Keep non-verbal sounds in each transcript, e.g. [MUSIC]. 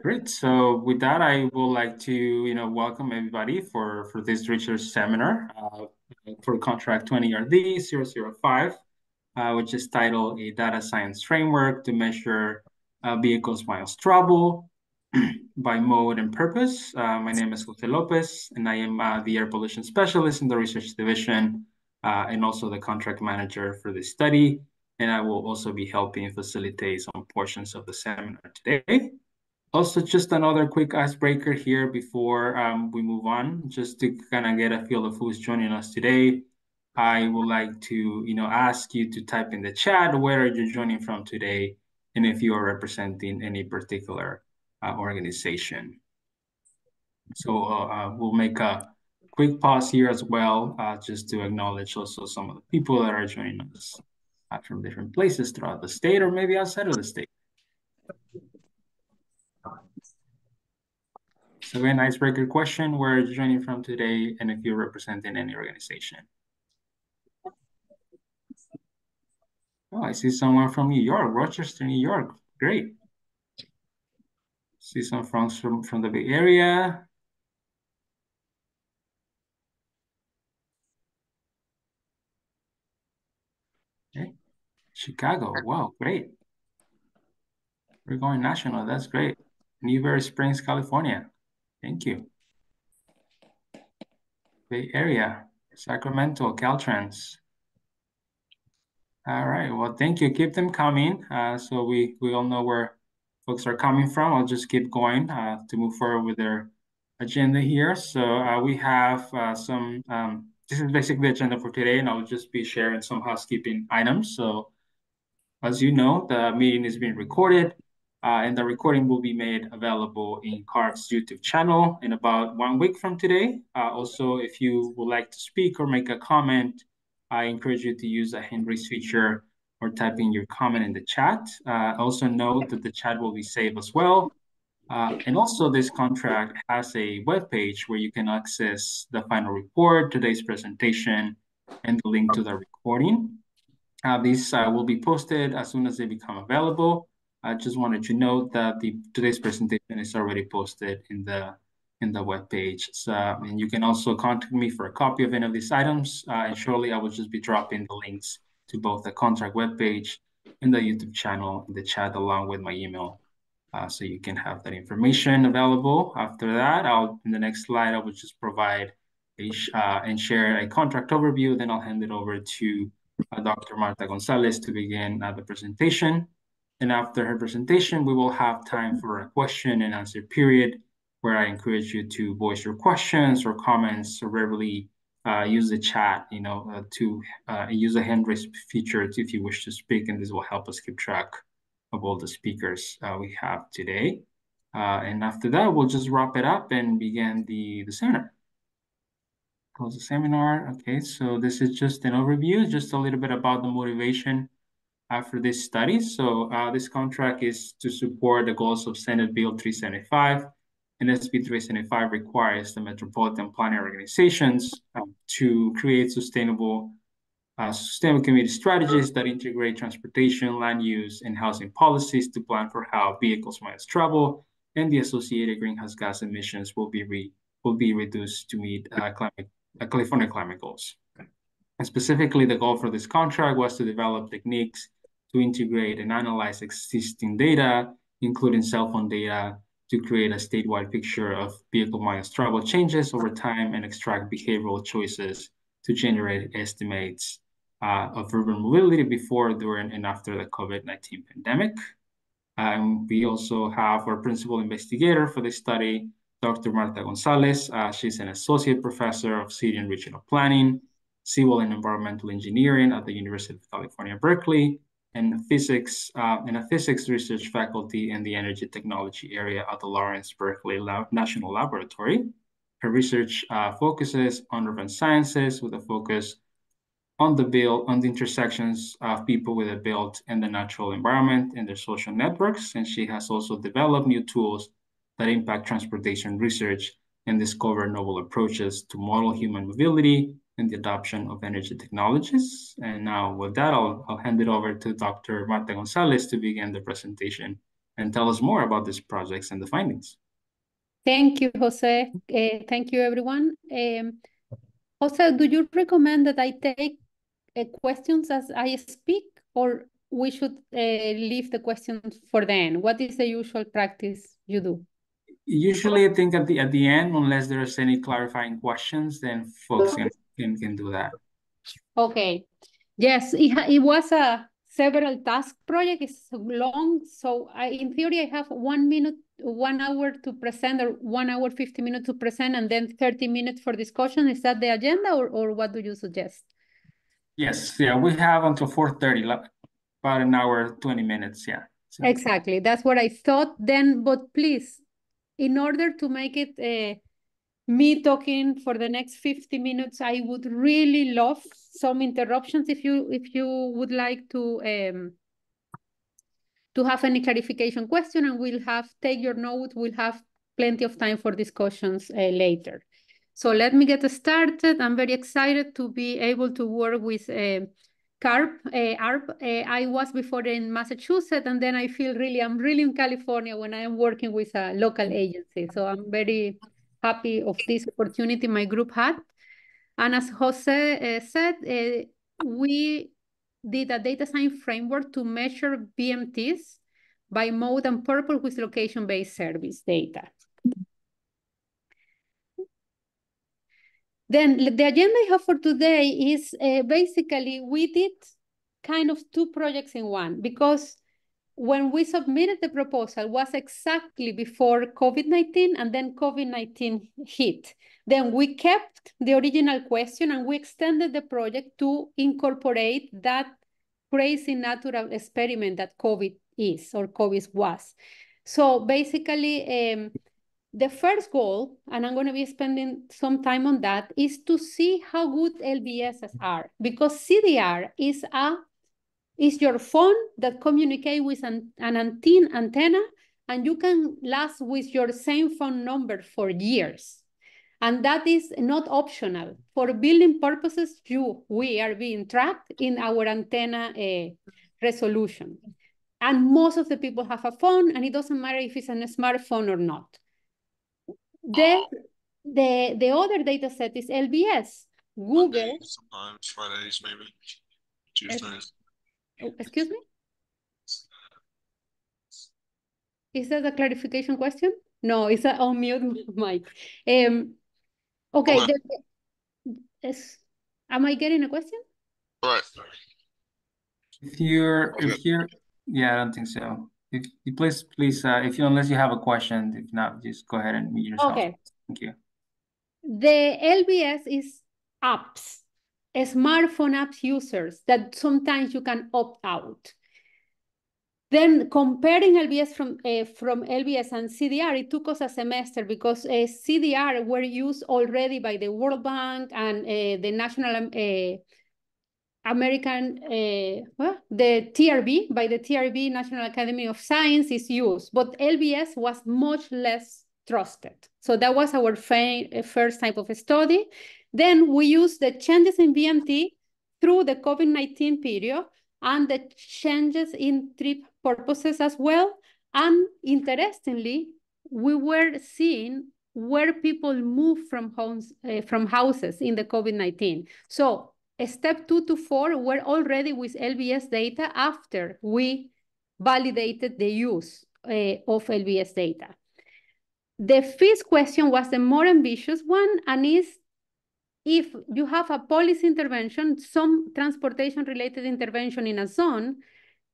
Great. So with that, I would like to, you know, welcome everybody for, for this research seminar uh, for contract 20RD005, uh, which is titled A Data Science Framework to Measure uh, Vehicles Miles Travel [CLEARS THROAT] by Mode and Purpose. Uh, my name is Jose Lopez, and I am uh, the Air Pollution Specialist in the Research Division uh, and also the contract manager for this study. And I will also be helping facilitate some portions of the seminar today. Also, just another quick icebreaker here before um, we move on, just to kind of get a feel of who's joining us today. I would like to, you know, ask you to type in the chat where you're joining from today, and if you are representing any particular uh, organization. So uh, uh, we'll make a quick pause here as well, uh, just to acknowledge also some of the people that are joining us Uh, from different places throughout the state or maybe outside of the state. So an icebreaker question, where are you joining from today and if you're representing any organization? Oh, I see someone from New York, Rochester, New York. Great. See some friends from, from the Bay Area. Okay. Chicago, wow, great. We're going national, that's great. Newberry Springs, California. Thank you. Bay Area, Sacramento, Caltrans. All right, well, thank you. Keep them coming. Uh, so we, we all know where folks are coming from. I'll just keep going uh, to move forward with their agenda here. So uh, we have uh, some, um, this is basically the agenda for today, and I'll just be sharing some housekeeping items. So as you know, the meeting is being recorded. Uh, and the recording will be made available in CARB's YouTube channel in about one week from today. Uh, also, if you would like to speak or make a comment, I encourage you to use the hand raise feature or type in your comment in the chat. Uh, also note that the chat will be saved as well. Uh, and also this contract has a web page where you can access the final report, today's presentation, and the link to the recording. Uh, these uh, will be posted as soon as they become available. I just wanted to note that the today's presentation is already posted in the in the web page. So, and you can also contact me for a copy of any of these items. Uh, and shortly, I will just be dropping the links to both the contract web page and the YouTube channel in the chat along with my email. Uh, so you can have that information available. After that, I'll in the next slide, I will just provide a, uh, and share a contract overview. Then I'll hand it over to Dr. Marta Gonzalez to begin uh, the presentation. And after her presentation, we will have time for a question and answer period where I encourage you to voice your questions or comments or verbally uh, use the chat, you know, uh, to uh, use the hand raise feature if you wish to speak, and this will help us keep track of all the speakers uh, we have today. Uh, and after that, we'll just wrap it up and begin the, the seminar. Close the seminar. Okay, so this is just an overview, just a little bit about the motivation after this study. So uh, this contract is to support the goals of Senate Bill 375. And SB 375 requires the metropolitan planning organizations um, to create sustainable uh, sustainable community strategies that integrate transportation, land use, and housing policies to plan for how vehicles might travel and the associated greenhouse gas emissions will be re will be reduced to meet uh, climate, uh, California climate goals. And specifically, the goal for this contract was to develop techniques to integrate and analyze existing data, including cell phone data, to create a statewide picture of vehicle miles travel changes over time and extract behavioral choices to generate estimates uh, of urban mobility before, during, and after the COVID-19 pandemic. Um, we also have our principal investigator for this study, Dr. Marta Gonzalez. Uh, she's an associate professor of city and regional planning, civil and environmental engineering at the University of California, Berkeley, and physics uh, and a physics research faculty in the energy technology area at the Lawrence Berkeley National Laboratory. Her research uh, focuses on urban sciences with a focus on the build on the intersections of people with a built and the natural environment and their social networks. And she has also developed new tools that impact transportation research and discover novel approaches to model human mobility and the adoption of energy technologies. And now with that, I'll, I'll hand it over to Dr. Marta Gonzalez to begin the presentation. and tell us more about these projects and the findings. Thank you, Jose. Uh, thank you, everyone. Um, Jose, do you recommend that I take uh, questions as I speak, or we should uh, leave the questions for the end? What is the usual practice you do? Usually, I think at the at the end, unless there's any clarifying questions, then folks can can, can do that. Okay. Yes, it, it was a several task project. It's long, so I, in theory, I have one minute, one hour to present, or one hour fifty minutes to present, and then thirty minutes for discussion. Is that the agenda, or or what do you suggest? Yes, yeah, we have until four thirty, about an hour, twenty minutes. Yeah. So. Exactly, that's what I thought. Then, but please in order to make it uh, me talking for the next 50 minutes, I would really love some interruptions if you if you would like to um, to have any clarification question and we'll have take your note. We'll have plenty of time for discussions uh, later. So let me get started. I'm very excited to be able to work with uh, CARB, uh, ARB. Uh, I was before in Massachusetts, and then I feel really, I'm really in California when I am working with a local agency. So I'm very happy of this opportunity my group had. And as Jose uh, said, we did a data science framework to measure VMTs by mode and purpose with location-based service data. Then the agenda I have for today is uh, basically we did kind of two projects in one because when we submitted the proposal was exactly before COVID-19 and then COVID-19 hit. Then we kept the original question and we extended the project to incorporate that crazy natural experiment that COVID is or COVID was. So basically, um, the first goal, and I'm going to be spending some time on that, is to see how good LBSs are because CDR is a is your phone that communicate with an, an antenna and you can last with your same phone number for years. And that is not optional. For building purposes, you we are being tracked in our antenna uh, resolution. And most of the people have a phone, and it doesn't matter if it's a smartphone or not. The, the, the other data set is LBS. Google. sometimes Fridays, maybe Tuesdays. Oh, excuse me? Is that a clarification question? No, it's a unmute [LAUGHS] mic. Um, okay. okay. The, is, am I getting a question? Right. If you're, if you're, yeah, I don't think so. If you please, please, uh, if you unless you have a question, if not, just go ahead and mute yourself. Okay. Thank you. The LBS is apps, smartphone apps users that sometimes you can opt out. Then comparing LBS from uh, from LBS and CDR, it took us a semester because uh, CDR were used already by the World Bank and uh, the National uh, American, uh, well, the TRB, by the TRB National Academy of Science is used, but LBS was much less trusted. So that was our uh, first type of study. Then we used the changes in VMT through the COVID-19 period and the changes in trip purposes as well. And interestingly, we were seeing where people move from homes, uh, from houses in the COVID-19. So step two to four were already with LBS data after we validated the use uh, of LBS data. The fifth question was the more ambitious one and is if you have a policy intervention, some transportation related intervention in a zone,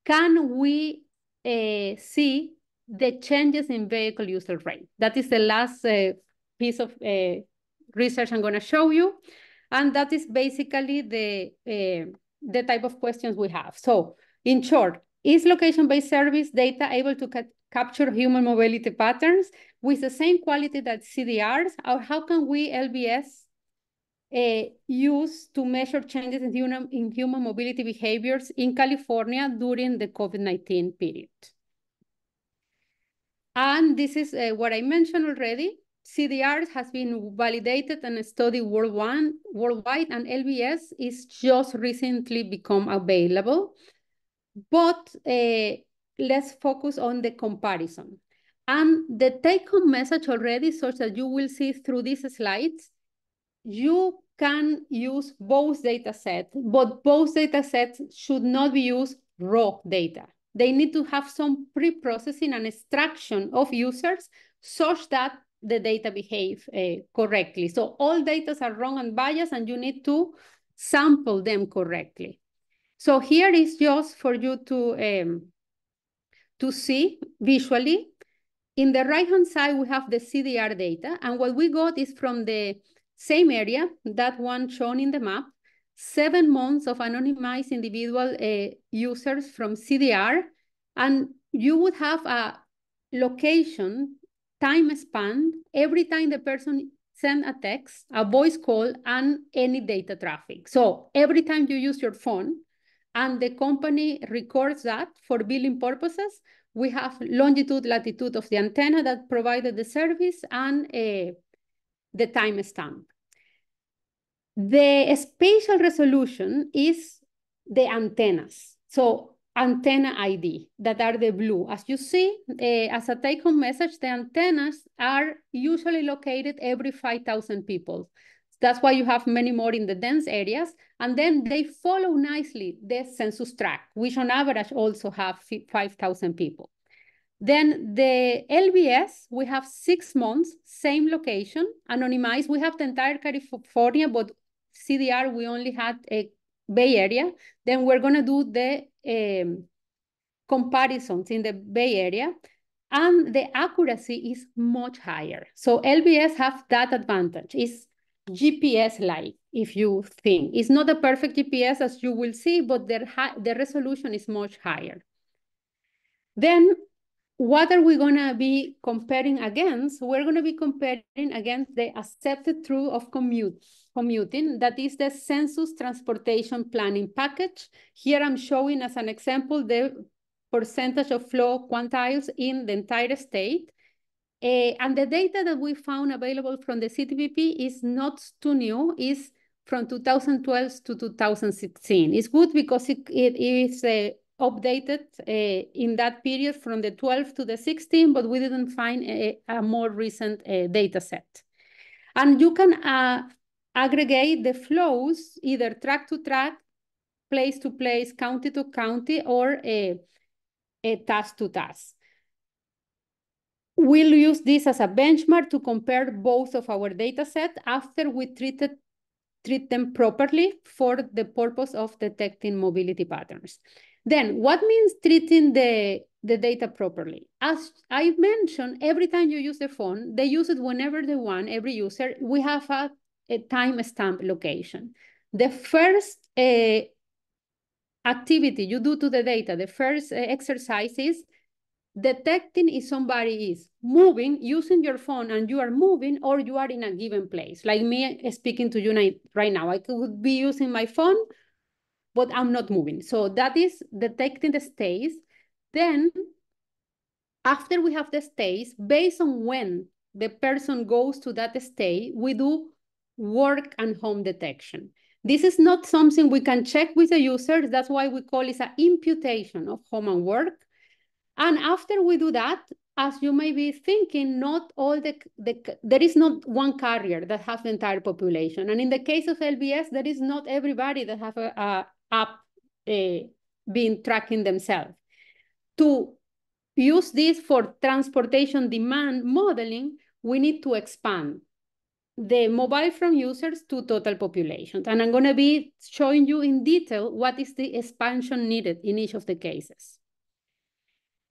can we uh, see the changes in vehicle user rate? That is the last uh, piece of research I'm going to show you. And that is basically the, uh, the type of questions we have. So in short, is location-based service data able to ca capture human mobility patterns with the same quality that CDRs? Or how can we LBS uh, use to measure changes in human, in human mobility behaviors in California during the COVID-19 period? And this is uh, what I mentioned already. CDR has been validated and studied worldwide, worldwide, and LBS is just recently become available. But uh, let's focus on the comparison. And the take-home message already, such that you will see through these slides, you can use both data sets, but both data sets should not be used raw data. They need to have some pre-processing and extraction of users such that the data behave uh, correctly. So all data are wrong and biased, and you need to sample them correctly. So here is just for you to, um, to see visually. In the right-hand side, we have the CDR data, and what we got is from the same area, that one shown in the map, seven months of anonymized individual uh, users from CDR, and you would have a location time span every time the person send a text, a voice call, and any data traffic. So every time you use your phone and the company records that for billing purposes, we have longitude, latitude of the antenna that provided the service and uh, the timestamp. The spatial resolution is the antennas. So antenna ID that are the blue. As you see, uh, as a take-home message, the antennas are usually located every 5,000 people. That's why you have many more in the dense areas. And then they follow nicely the census tract, which on average also have 5,000 people. Then the LBS, we have six months, same location, anonymized. We have the entire California, but CDR, we only had a Bay Area. Then we're going to do the um, comparisons in the Bay Area. And the accuracy is much higher. So LBS have that advantage. It's GPS-like, if you think. It's not a perfect GPS, as you will see, but the, the resolution is much higher. Then what are we going to be comparing against? We're going to be comparing against the accepted truth of commute, commuting, that is the census transportation planning package. Here I'm showing as an example the percentage of flow quantiles in the entire state. Uh, and the data that we found available from the CTPP is not too new, is from 2012 to 2016. It's good because it, it is uh, updated uh, in that period from the 12 to the 16, but we didn't find a, a more recent data set. And you can uh, aggregate the flows either track to track, place to place, county to county, or a, a task to task. We'll use this as a benchmark to compare both of our data set after we treated treat them properly for the purpose of detecting mobility patterns. Then what means treating the, the data properly? As I mentioned, every time you use the phone, they use it whenever they want, every user. We have a, a timestamp location. The first uh, activity you do to the data, the first uh, exercise is detecting if somebody is moving using your phone and you are moving or you are in a given place. Like me speaking to you right now, I could be using my phone but I'm not moving. So that is detecting the states. Then after we have the states, based on when the person goes to that state, we do work and home detection. This is not something we can check with the users. That's why we call it an imputation of home and work. And after we do that, as you may be thinking, not all the, the there is not one carrier that has the entire population. And in the case of LBS, there is not everybody that have a, a app uh, being tracking themselves. To use this for transportation demand modeling, we need to expand the mobile from users to total populations. And I'm going to be showing you in detail what is the expansion needed in each of the cases.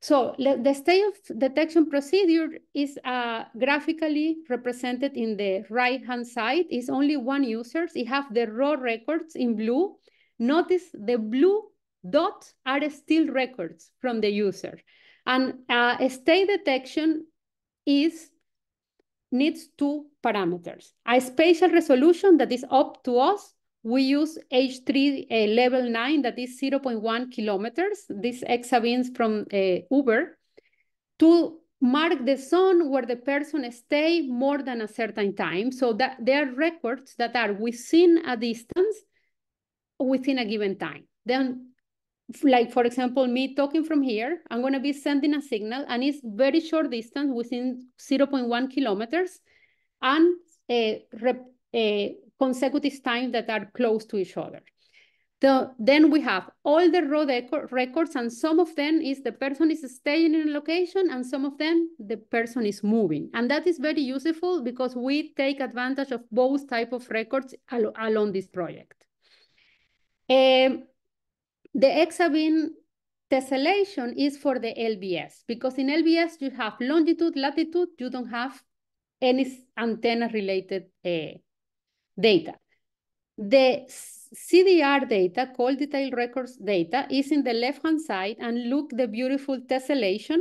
So the state of detection procedure is uh, graphically represented in the right-hand side. It's only one user. It has the raw records in blue Notice the blue dots are still records from the user. And uh, state detection is needs two parameters. A spatial resolution that is up to us. We use H3 uh, level 9, that is 0.1 kilometers. This exabeams from uh, Uber to mark the zone where the person stay more than a certain time. So that there are records that are within a distance within a given time. Then like for example, me talking from here, I'm going to be sending a signal and it's very short distance within 0.1 kilometers and a, a consecutive time that are close to each other. So then we have all the raw records and some of them is the person is staying in a location and some of them the person is moving. And that is very useful because we take advantage of both type of records al along this project. Um, the exabeam tessellation is for the LBS because in LBS you have longitude, latitude, you don't have any antenna related uh, data. The CDR data, call detailed records data, is in the left-hand side and look the beautiful tessellation.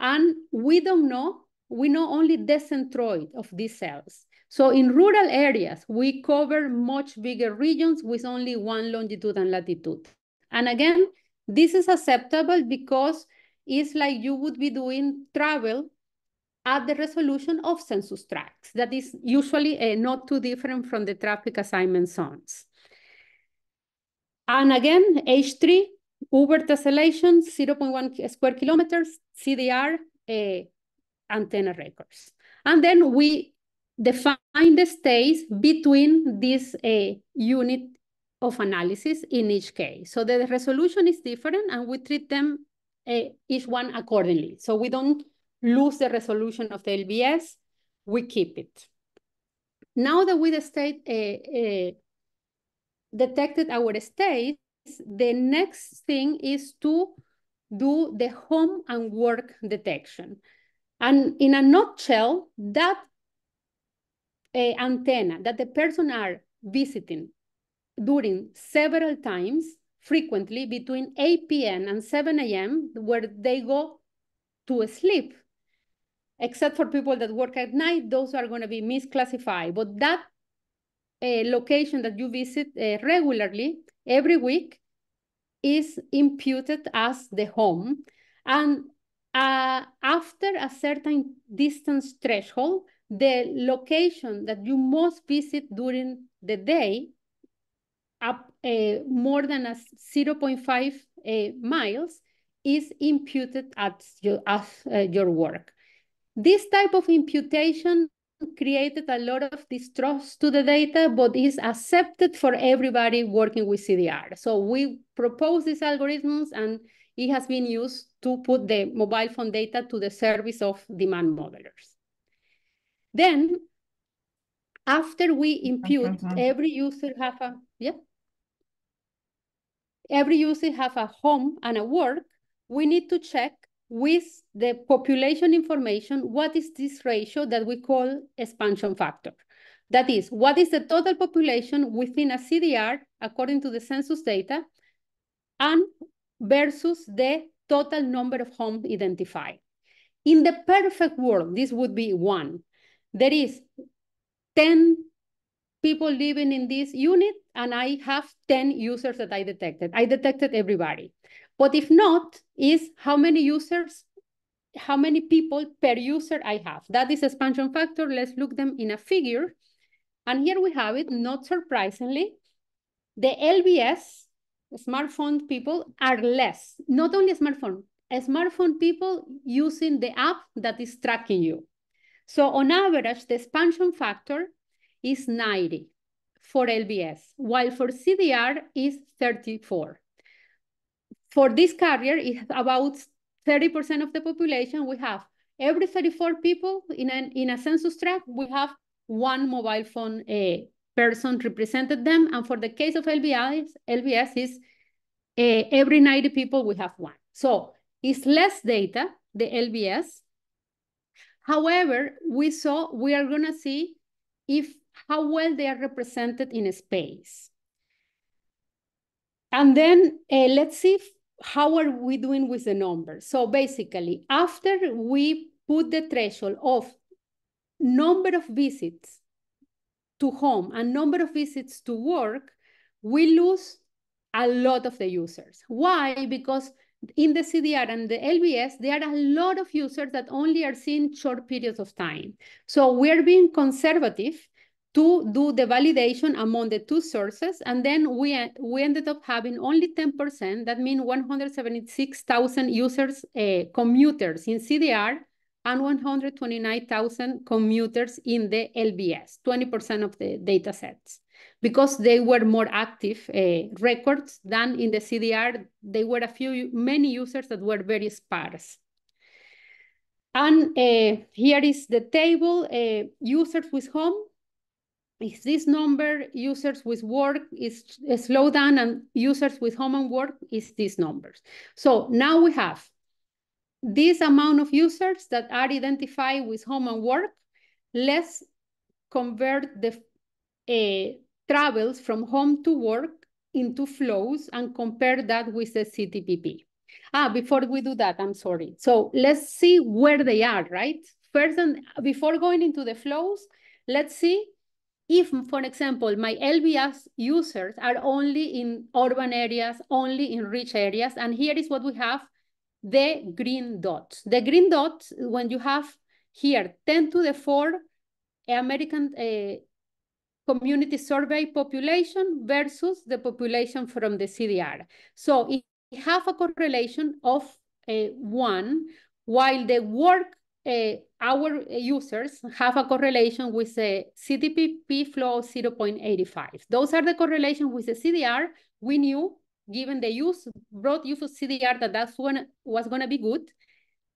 And we don't know, we know only the centroid of these cells. So in rural areas, we cover much bigger regions with only one longitude and latitude. And again, this is acceptable because it's like you would be doing travel at the resolution of census tracts. That is usually uh, not too different from the traffic assignment zones. And again, H3, Uber tessellation, 0.1 square kilometers, CDR, uh, antenna records. And then we define the states between this uh, unit of analysis in each case. So the resolution is different and we treat them uh, each one accordingly. So we don't lose the resolution of the LBS, we keep it. Now that we uh, detected our states, the next thing is to do the home and work detection. And in a nutshell, that uh, antenna that the person are visiting during several times, frequently between 8 p.m. and 7 a.m., where they go to sleep. Except for people that work at night, those are going to be misclassified. But that uh, location that you visit uh, regularly every week is imputed as the home. And uh, after a certain distance threshold, the location that you must visit during the day, up uh, more than a 0.5 uh, miles, is imputed at your, as, uh, your work. This type of imputation created a lot of distrust to the data, but is accepted for everybody working with CDR. So we propose these algorithms and it has been used to put the mobile phone data to the service of demand modelers. Then after we impute, every user have a, yeah? Every user have a home and a work, we need to check with the population information, what is this ratio that we call expansion factor? That is, what is the total population within a CDR according to the census data and versus the total number of homes identified. In the perfect world, this would be one. There is 10 people living in this unit and I have 10 users that I detected. I detected everybody. But if not, is how many users, how many people per user I have. That is expansion factor. Let's look them in a figure. And here we have it, not surprisingly. The LBS, smartphone people, are less. Not only smartphone, smartphone people using the app that is tracking you. So on average, the expansion factor is 90 for LBS, while for CDR is 34 for this carrier, it's about 30% of the population. We have every 34 people in, an, in a census tract, we have one mobile phone uh, person represented them. And for the case of LBS, LBS is uh, every 90 people, we have one. So it's less data, the LBS. However, we saw, we are gonna see if how well they are represented in a space. And then uh, let's see how are we doing with the numbers? So basically, after we put the threshold of number of visits to home and number of visits to work, we lose a lot of the users. Why? Because in the CDR and the LBS, there are a lot of users that only are seeing short periods of time. So we're being conservative to do the validation among the two sources. And then we, we ended up having only 10%, that means 176,000 users, uh, commuters in CDR and 129,000 commuters in the LBS, 20% of the data sets. Because they were more active uh, records than in the CDR, they were a few, many users that were very sparse. And uh, here is the table, uh, users with home, is this number, users with work is, is slow down and users with home and work is these numbers. So now we have this amount of users that are identified with home and work. Let's convert the uh, travels from home to work into flows and compare that with the CTPP. Ah, before we do that, I'm sorry. So let's see where they are, right? First, and before going into the flows, let's see if, for example, my LBS users are only in urban areas, only in rich areas, and here is what we have, the green dots. The green dots, when you have here 10 to the 4 American uh, community survey population versus the population from the CDR. So it have a correlation of uh, one, while the work uh, our users have a correlation with the CTPP flow 0.85. Those are the correlation with the CDR. We knew, given the use, broad use of CDR, that that's one was going to be good.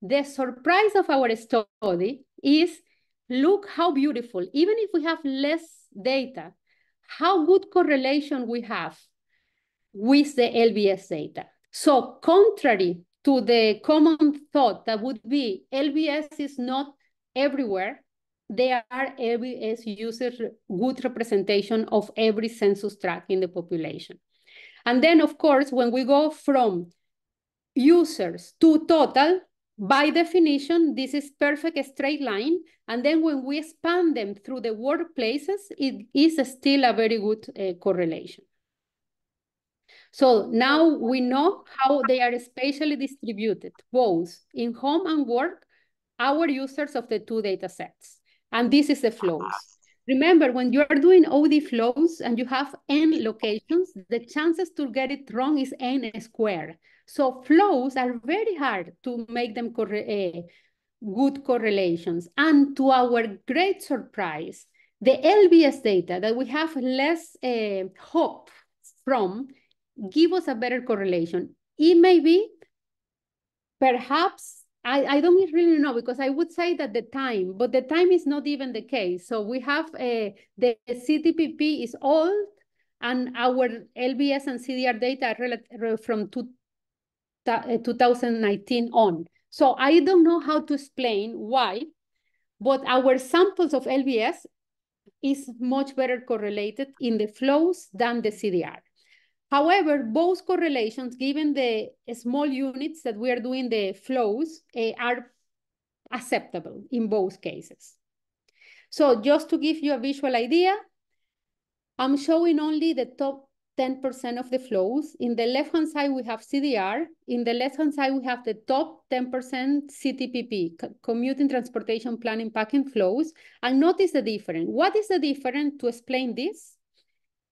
The surprise of our study is, look how beautiful, even if we have less data, how good correlation we have with the LBS data. So contrary to the common thought that would be LBS is not everywhere, there are LBS users good representation of every census tract in the population. And then, of course, when we go from users to total, by definition, this is perfect straight line. And then when we expand them through the workplaces, it is still a very good uh, correlation. So now we know how they are spatially distributed, both in home and work, our users of the two data sets. And this is the flows. Remember, when you are doing OD flows and you have n locations, the chances to get it wrong is n squared. So flows are very hard to make them uh, good correlations. And to our great surprise, the LBS data that we have less uh, hope from give us a better correlation. It may be perhaps I, I don't really know because I would say that the time, but the time is not even the case. So we have uh, the CTPP is old and our LBS and CDR data are from two, uh, 2019 on. So I don't know how to explain why, but our samples of LBS is much better correlated in the flows than the CDR. However, both correlations, given the small units that we are doing the flows, uh, are acceptable in both cases. So just to give you a visual idea, I'm showing only the top 10% of the flows. In the left-hand side, we have CDR. In the left-hand side, we have the top 10% CTPP, Commuting Transportation Planning Packing Flows. And notice the difference. What is the difference to explain this?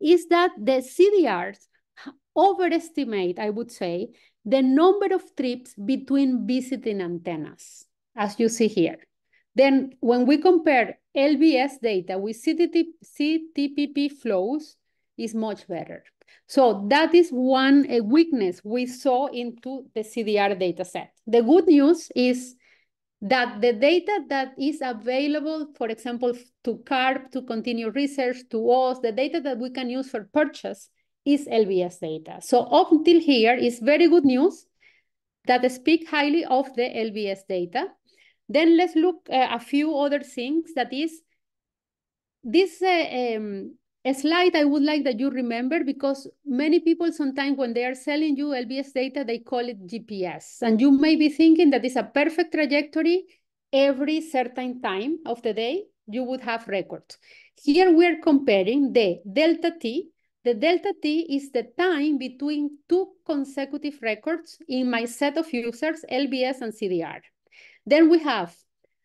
Is that the CDRs overestimate, I would say, the number of trips between visiting antennas, as you see here. Then when we compare LBS data with CTT, CTPP flows, is much better. So that is one weakness we saw into the CDR data set. The good news is that the data that is available, for example, to CARB, to continue research, to us, the data that we can use for purchase is LBS data. So up until here is very good news that speak highly of the LBS data. Then let's look uh, a few other things that is this uh, um, slide I would like that you remember because many people sometimes when they are selling you LBS data, they call it GPS. And you may be thinking that it's a perfect trajectory every certain time of the day, you would have records. Here we're comparing the delta T, the delta T is the time between two consecutive records in my set of users, LBS and CDR. Then we have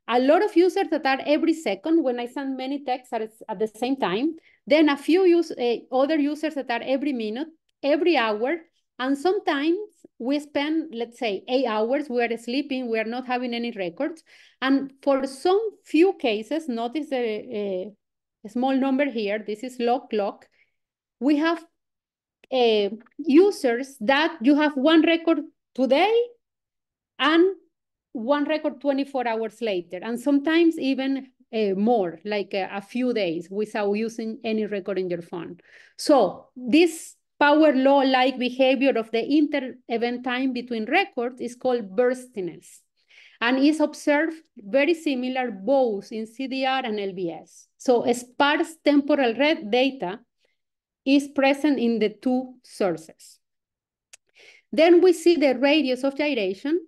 a lot of users that are every second when I send many texts at, at the same time, then a few use, uh, other users that are every minute, every hour, and sometimes we spend, let's say, eight hours, we are sleeping, we are not having any records. And for some few cases, notice the uh, small number here, this is log clock, we have uh, users that you have one record today and one record 24 hours later, and sometimes even uh, more, like a, a, few days without using any record in your phone. So this power law-like behavior of the inter-event time between records is called burstiness and is observed very similar both in CDR and LBS. So sparse temporal red data is present in the two sources. Then we see the radius of gyration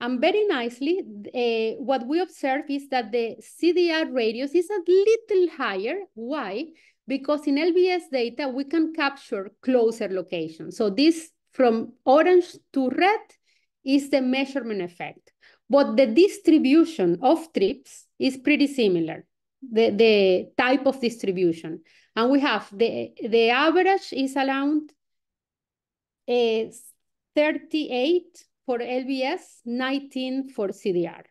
and very nicely, uh, what we observe is that the CDR radius is a little higher. Why? Because in LBS data, we can capture closer locations. So this from orange to red is the measurement effect. But the distribution of trips is pretty similar, the, the type of distribution. And we have the, the average is around uh, 38 for LBS, 19 for CDR.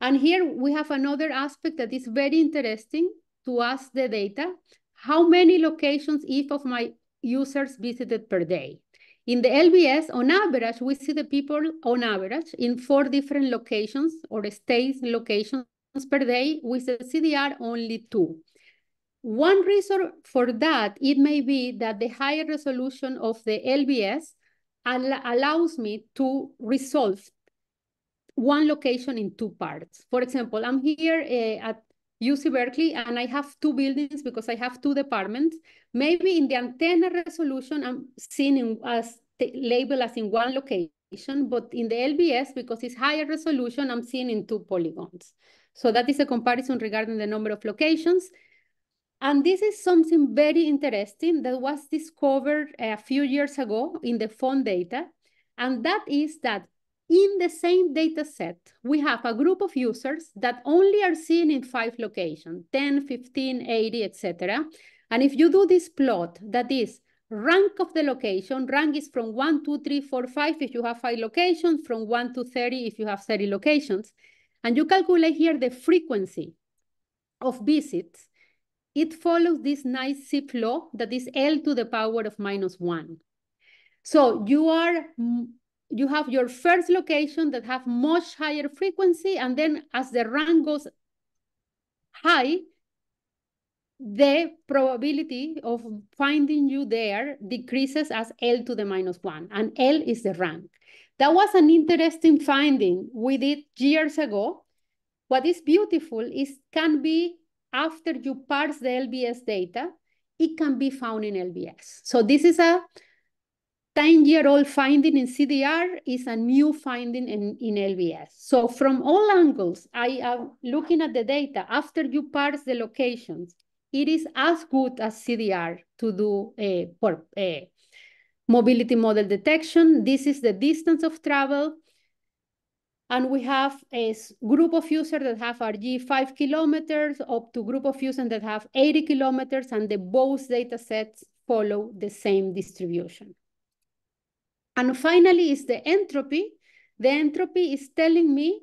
And here we have another aspect that is very interesting to ask the data. How many locations each of my users visited per day? In the LBS, on average, we see the people on average in four different locations or states locations per day with the CDR only two. One reason for that, it may be that the higher resolution of the LBS al allows me to resolve one location in two parts. For example, I'm here uh, at UC Berkeley and I have two buildings because I have two departments. Maybe in the antenna resolution, I'm seeing in, as labeled as in one location, but in the LBS, because it's higher resolution, I'm seeing in two polygons. So that is a comparison regarding the number of locations. And this is something very interesting that was discovered a few years ago in the phone data. And that is that in the same data set, we have a group of users that only are seen in five locations, 10, 15, 80, etc. And if you do this plot, that is rank of the location, rank is from one, two, three, four, five if you have five locations, from one to 30 if you have 30 locations. And you calculate here the frequency of visits it follows this nice Zipf law that is L to the power of minus one. So you are mm, you have your first location that have much higher frequency, and then as the rank goes high, the probability of finding you there decreases as L to the minus one, and L is the rank. That was an interesting finding we did years ago. What is beautiful is can be after you parse the LBS data, it can be found in LBS. So this is a 10-year-old finding in CDR is a new finding in, in LBS. So from all angles, I am looking at the data. After you parse the locations, it is as good as CDR to do eh, a, a mobility model detection. This is the distance of travel. And we have a group of users that have RG 5 kilometers up to group of users that have 80 kilometers, and the both data sets follow the same distribution. And finally is the entropy. The entropy is telling me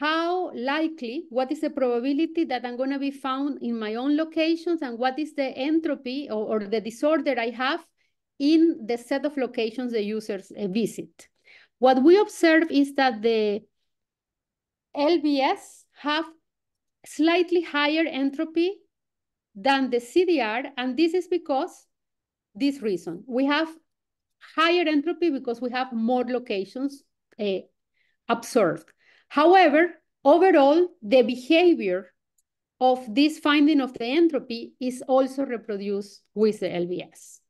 how likely, what is the probability that I'm going to be found in my own locations and what is the entropy or, or the disorder I have in the set of locations the users uh, visit. What we observe is that the LBS have slightly higher entropy than the CDR, and this is because this reason. We have higher entropy because we have more locations uh, observed. However, overall, the behavior of this finding of the entropy is also reproduced with the LBS.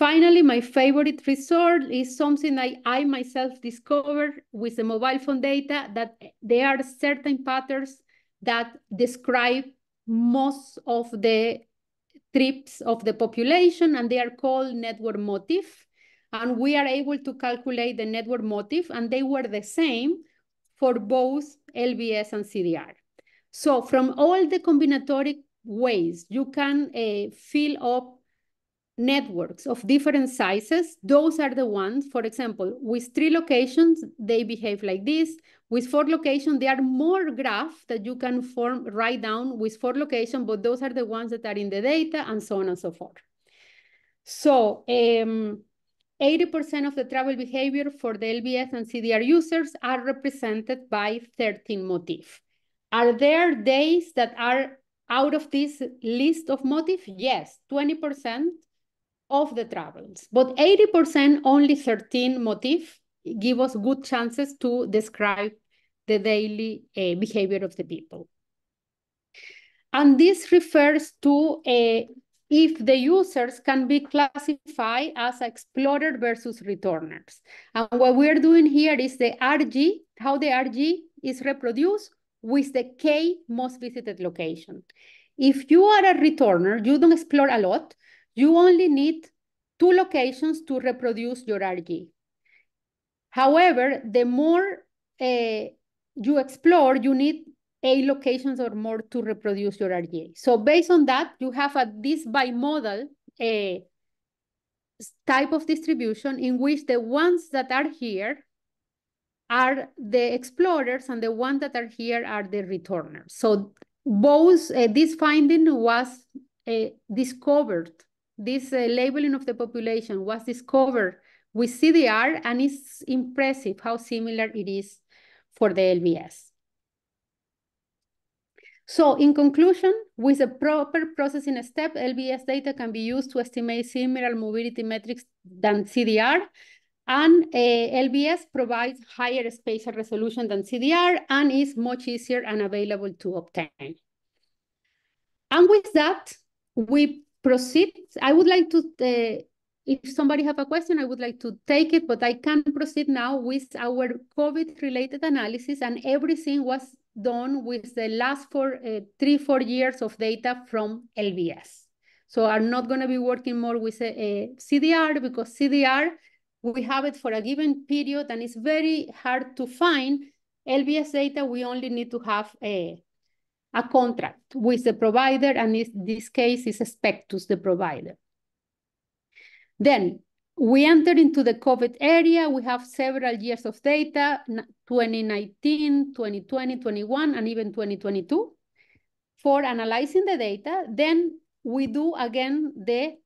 Finally, my favorite resort is something I, I myself discovered with the mobile phone data that there are certain patterns that describe most of the trips of the population and they are called network motif. And we are able to calculate the network motif and they were the same for both LBS and CDR. So from all the combinatoric ways you can uh, fill up networks of different sizes, those are the ones, for example, with three locations, they behave like this. With four locations, there are more graphs that you can form write down with four locations, but those are the ones that are in the data and so on and so forth. So 80% um, of the travel behavior for the LBS and CDR users are represented by 13 motifs. Are there days that are out of this list of motifs? Yes, 20% of the travels, but 80% only 13 motifs give us good chances to describe the daily uh, behavior of the people. And this refers to uh, if the users can be classified as explorer versus returners. And what we're doing here is the RG, how the RG is reproduced with the K most visited location. If you are a returner, you don't explore a lot, you only need two locations to reproduce your RG. However, the more uh, you explore, you need eight locations or more to reproduce your RGA. So based on that, you have a this bimodal uh, type of distribution in which the ones that are here are the explorers and the ones that are here are the returners. So both uh, this finding was uh, discovered, this uh, labeling of the population was discovered with CDR and it's impressive how similar it is for the LBS. So in conclusion, with a proper processing step, LBS data can be used to estimate similar mobility metrics than CDR and uh, LBS provides higher spatial resolution than CDR and is much easier and available to obtain. And with that, we proceed. I would like to, uh, if somebody have a question, I would like to take it, but I can proceed now with our COVID-related analysis and everything was done with the last four, uh, three, four years of data from LBS. So I'm not going to be working more with a, a CDR because CDR we have it for a given period and it's very hard to find. LBS data, we only need to have a, a contract with the provider, and in this case is Spectus, the provider. Then we enter into the COVID area. We have several years of data, 2019, 2020, 21, and even 2022 for analyzing the data. Then we do again the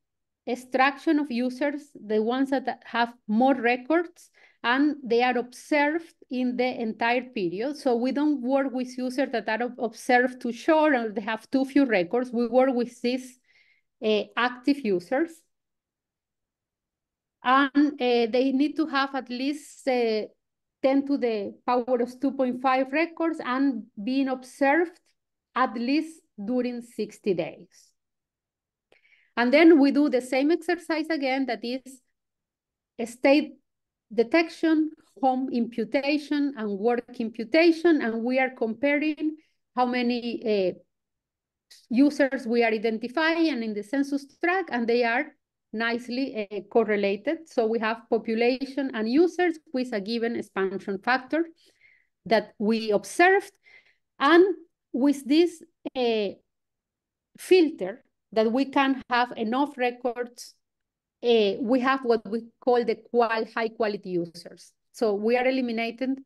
extraction of users, the ones that have more records, and they are observed in the entire period. So we don't work with users that are observed too short or they have too few records. We work with these uh, active users. And uh, they need to have at least uh, 10 to the power of 2.5 records and being observed at least during 60 days. And then we do the same exercise again, that is state detection, home imputation, and work imputation. And we are comparing how many uh, users we are identifying and in the census tract, and they are nicely uh, correlated. So we have population and users with a given expansion factor that we observed. And with this uh, filter, that we can have enough records. Uh, we have what we call the qual high quality users. So we are eliminating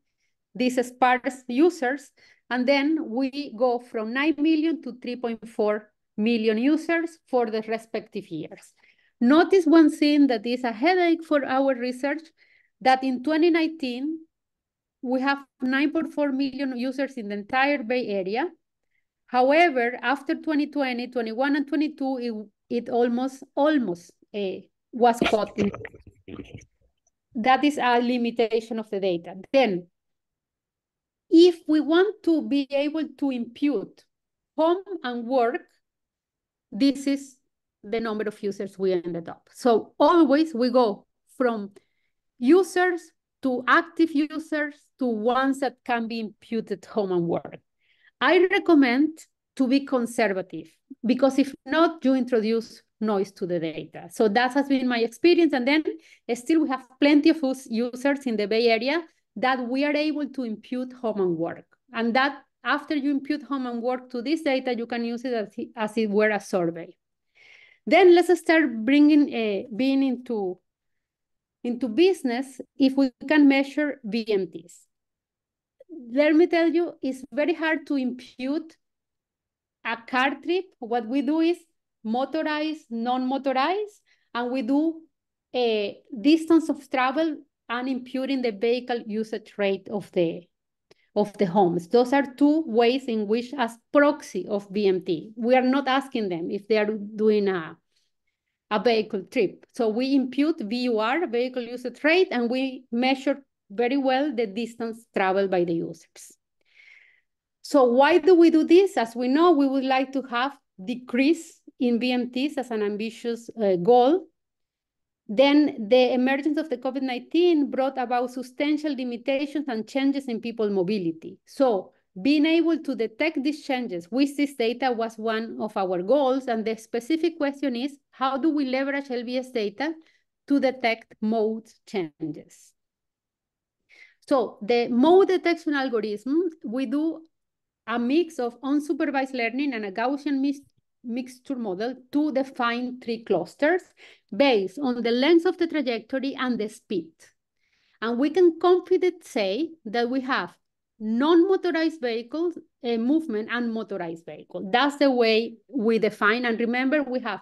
these sparse users, and then we go from 9 million to 3.4 million users for the respective years. Notice one thing that is a headache for our research, that in 2019, we have 9.4 million users in the entire Bay Area, However, after 2020, 21 and 22, it, it almost, almost uh, was caught. In. That is a limitation of the data. Then, if we want to be able to impute home and work, this is the number of users we ended up. So always we go from users to active users to ones that can be imputed home and work. I recommend to be conservative because if not, you introduce noise to the data. So that has been my experience. And then still we have plenty of users in the Bay Area that we are able to impute home and work. And that after you impute home and work to this data, you can use it as, as it were a survey. Then let's start bringing a, being into, into business if we can measure VMTs. Let me tell you, it's very hard to impute a car trip. What we do is motorized, non-motorized, and we do a distance of travel and imputing the vehicle usage rate of the of the homes. Those are two ways in which as proxy of VMT. We are not asking them if they are doing a, a vehicle trip. So we impute VUR, vehicle usage rate, and we measure very well the distance traveled by the users. So why do we do this? As we know, we would like to have decrease in VMTs as an ambitious uh, goal. Then the emergence of the COVID-19 brought about substantial limitations and changes in people mobility. So being able to detect these changes with this data was one of our goals. And the specific question is, how do we leverage LBS data to detect mode changes? So the mode detection algorithm, we do a mix of unsupervised learning and a Gaussian mixture model to define three clusters based on the length of the trajectory and the speed. And we can confidently say that we have non-motorized vehicles, a movement, and motorized vehicle. That's the way we define. And remember, we have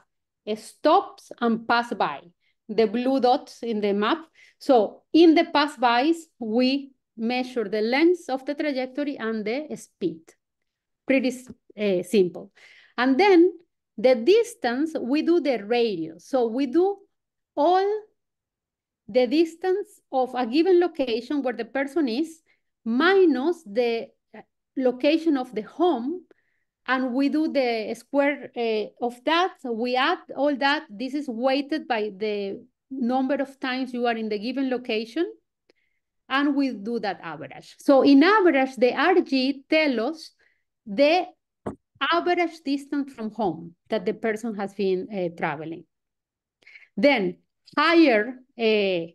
stops and pass by, the blue dots in the map. So in the pass bys, we measure the length of the trajectory and the speed. Pretty uh, simple. And then the distance, we do the radius. So we do all the distance of a given location where the person is minus the uh, location of the home and we do the square uh, of that. So we add all that. This is weighted by the number of times you are in the given location and we do that average. So in average, the RG tell us the average distance from home that the person has been uh, traveling. Then higher uh,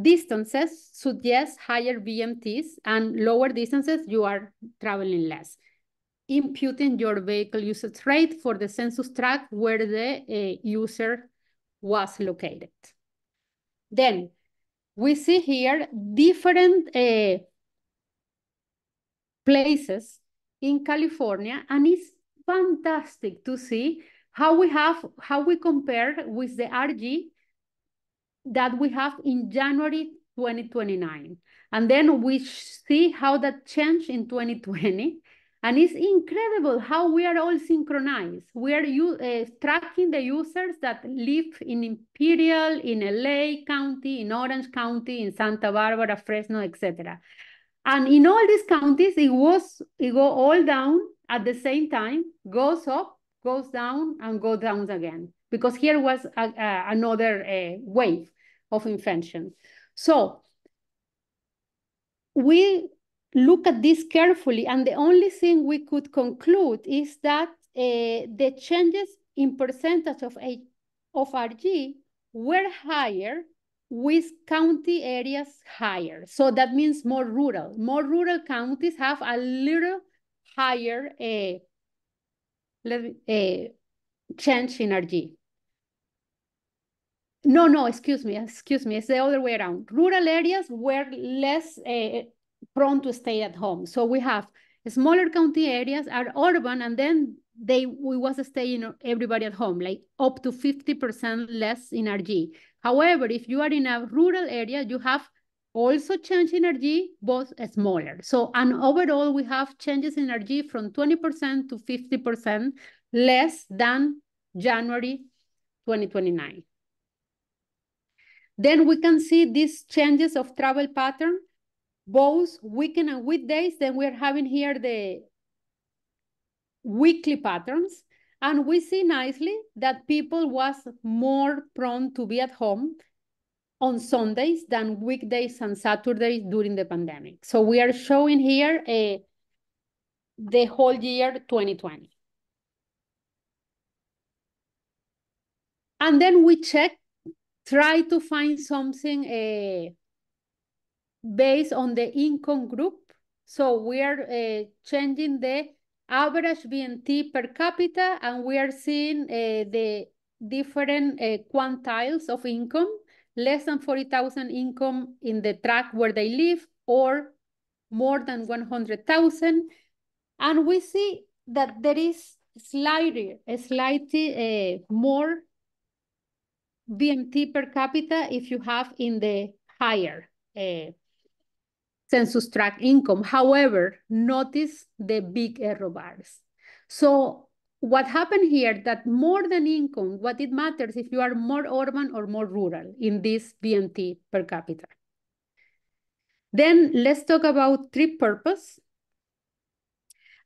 distances suggest higher VMTs and lower distances, you are traveling less. Imputing your vehicle usage rate for the census tract where the uh, user was located. Then we see here different uh, places in California, and it's fantastic to see how we have how we compare with the RG that we have in January 2029. And then we see how that changed in 2020. And it's incredible how we are all synchronized. We are uh, tracking the users that live in Imperial, in LA County, in Orange County, in Santa Barbara, Fresno, etc. And in all these counties, it was it go all down at the same time, goes up, goes down, and goes down again. Because here was a, a, another uh, wave of infection. So we look at this carefully, and the only thing we could conclude is that uh, the changes in percentage of, of RG were higher with county areas higher. So that means more rural. More rural counties have a little higher uh, uh, change in RG. No, no, excuse me, excuse me, it's the other way around. Rural areas were less uh, prone to stay at home. So we have smaller county areas are urban and then they we was staying everybody at home, like up to 50% less in RG. However, if you are in a rural area, you have also change in RG, both smaller. So, and overall, we have changes in RG from 20% to 50% less than January 2029. Then we can see these changes of travel pattern, both weekend and weekdays. Then we're having here the weekly patterns. And we see nicely that people was more prone to be at home on Sundays than weekdays and Saturdays during the pandemic. So we are showing here eh, the whole year 2020. And then we check, try to find something uh, based on the income group. So we are uh, changing the average VMT per capita, and we are seeing uh, the different uh, quantiles of income, less than 40,000 income in the tract where they live, or more than 100,000. And we see that there is slightly, slightly uh, more VMT per capita if you have in the higher uh, census tract income. However, notice the big error bars. So what happened here that more than income, what it matters if you are more urban or more rural in this VMT per capita. Then let's talk about trip purpose.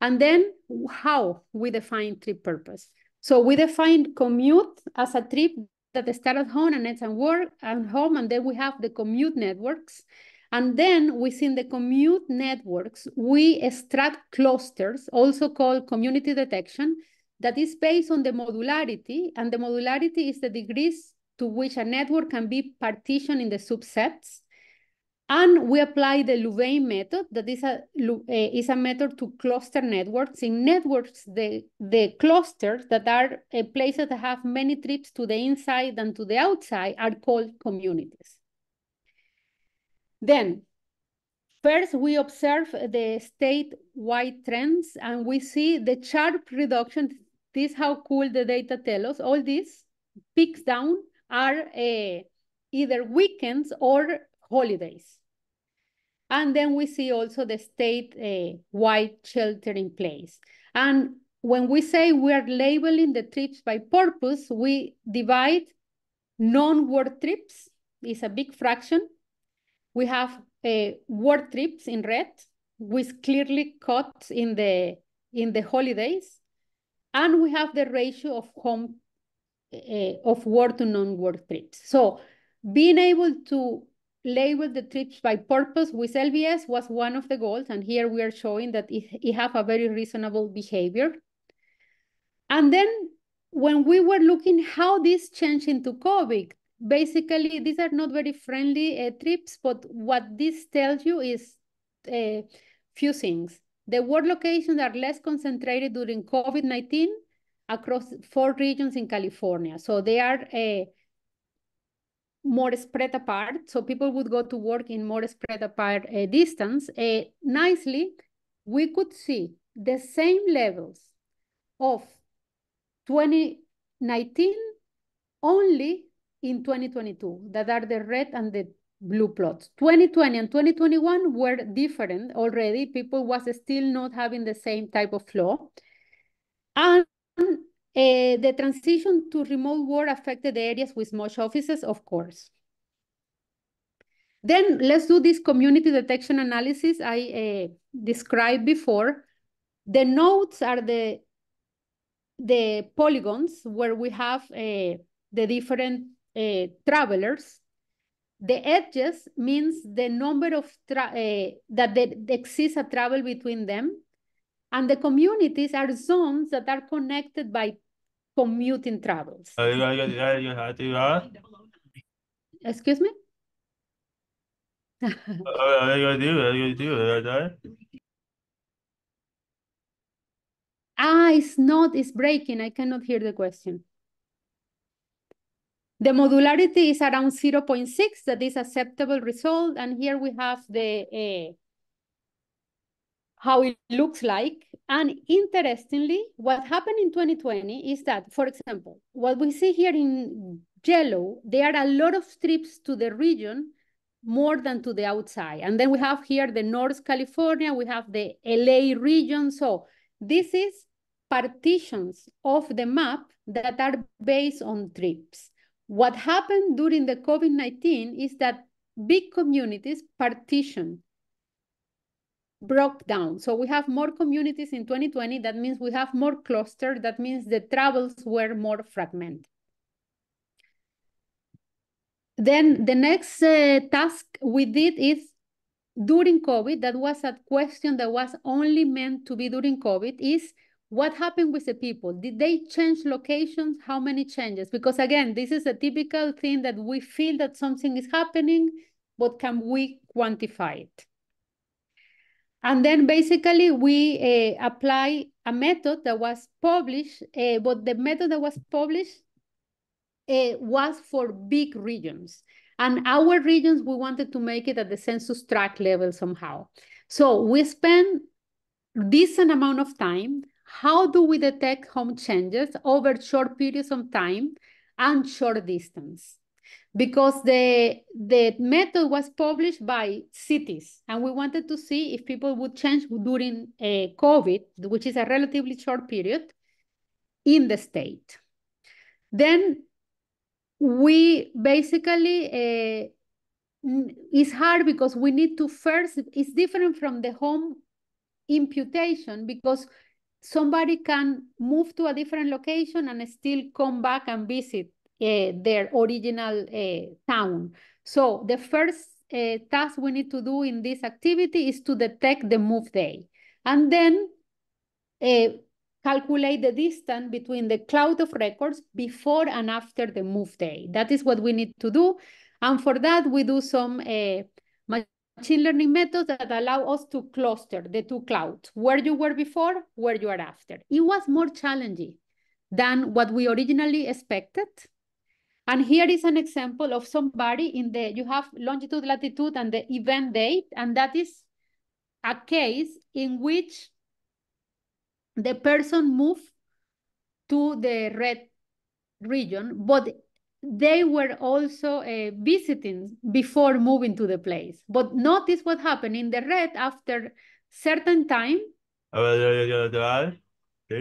And then how we define trip purpose. So we define commute as a trip that start at home and ends at work and home, and then we have the commute networks. And then within the commute networks, we extract clusters, also called community detection, that is based on the modularity, and the modularity is the degrees to which a network can be partitioned in the subsets. And we apply the Louvain method, that is a, uh, is a method to cluster networks. In networks, the, the clusters that are uh, places that have many trips to the inside and to the outside are called communities. Then, first we observe the state-wide trends and we see the sharp reduction. This how cool the data tell us. All these peaks down are uh, either weekends or holidays. And then we see also the state-wide uh, shelter in place. And when we say we are labeling the trips by purpose, we divide non-work trips, is a big fraction. We have uh, work trips in red, with clearly cut in the, in the holidays. And we have the ratio of home, uh, of work to non-work trips. So being able to label the trips by purpose with LBS was one of the goals. And here we are showing that it, it have a very reasonable behavior. And then when we were looking how this changed into COVID, basically these are not very friendly uh, trips, but what this tells you is a uh, few things. The work locations are less concentrated during COVID-19 across four regions in California. So they are uh, more spread apart. So people would go to work in more spread apart uh, distance. Uh, nicely, we could see the same levels of 2019 only in 2022 that are the red and the blue plots. 2020 and 2021 were different already. People was still not having the same type of flow. And uh, the transition to remote work affected the areas with much offices, of course. Then let's do this community detection analysis I uh, described before. The nodes are the, the polygons where we have uh, the different travelers. The edges means the number of uh, that there exists a travel between them. And the communities are zones that are connected by commuting travels. Excuse me? ah, it's not, it's breaking. I cannot hear the question. The modularity is around 0.6, that is acceptable result. And here we have the uh, how it looks like. And interestingly, what happened in 2020 is that, for example, what we see here in yellow, there are a lot of trips to the region more than to the outside. And then we have here the North California, we have the LA region. So this is partitions of the map that are based on trips. What happened during the COVID-19 is that big communities partition broke down. So we have more communities in 2020. That means we have more clusters. That means the travels were more fragmented. Then the next uh, task we did is during COVID, that was a question that was only meant to be during COVID, is what happened with the people? Did they change locations? How many changes? Because again, this is a typical thing that we feel that something is happening, but can we quantify it? And then basically we uh, apply a method that was published, uh, but the method that was published uh, was for big regions. And our regions, we wanted to make it at the census tract level somehow. So we spent decent amount of time. How do we detect home changes over short periods of time and short distance? Because the, the method was published by cities, and we wanted to see if people would change during uh, COVID, which is a relatively short period, in the state. Then we basically uh, it's hard because we need to first it's different from the home imputation because somebody can move to a different location and still come back and visit uh, their original uh, town so the first uh, task we need to do in this activity is to detect the move day and then calculate the distance between the cloud of records before and after the move day. That is what we need to do. And for that, we do some machine learning methods that allow us to cluster the two clouds, where you were before, where you are after. It was more challenging than what we originally expected. And here is an example of somebody in the, you have longitude, latitude, and the event date, and that is a case in which the person moved to the red region, but they were also uh, visiting before moving to the place. But notice what happened in the red after certain time.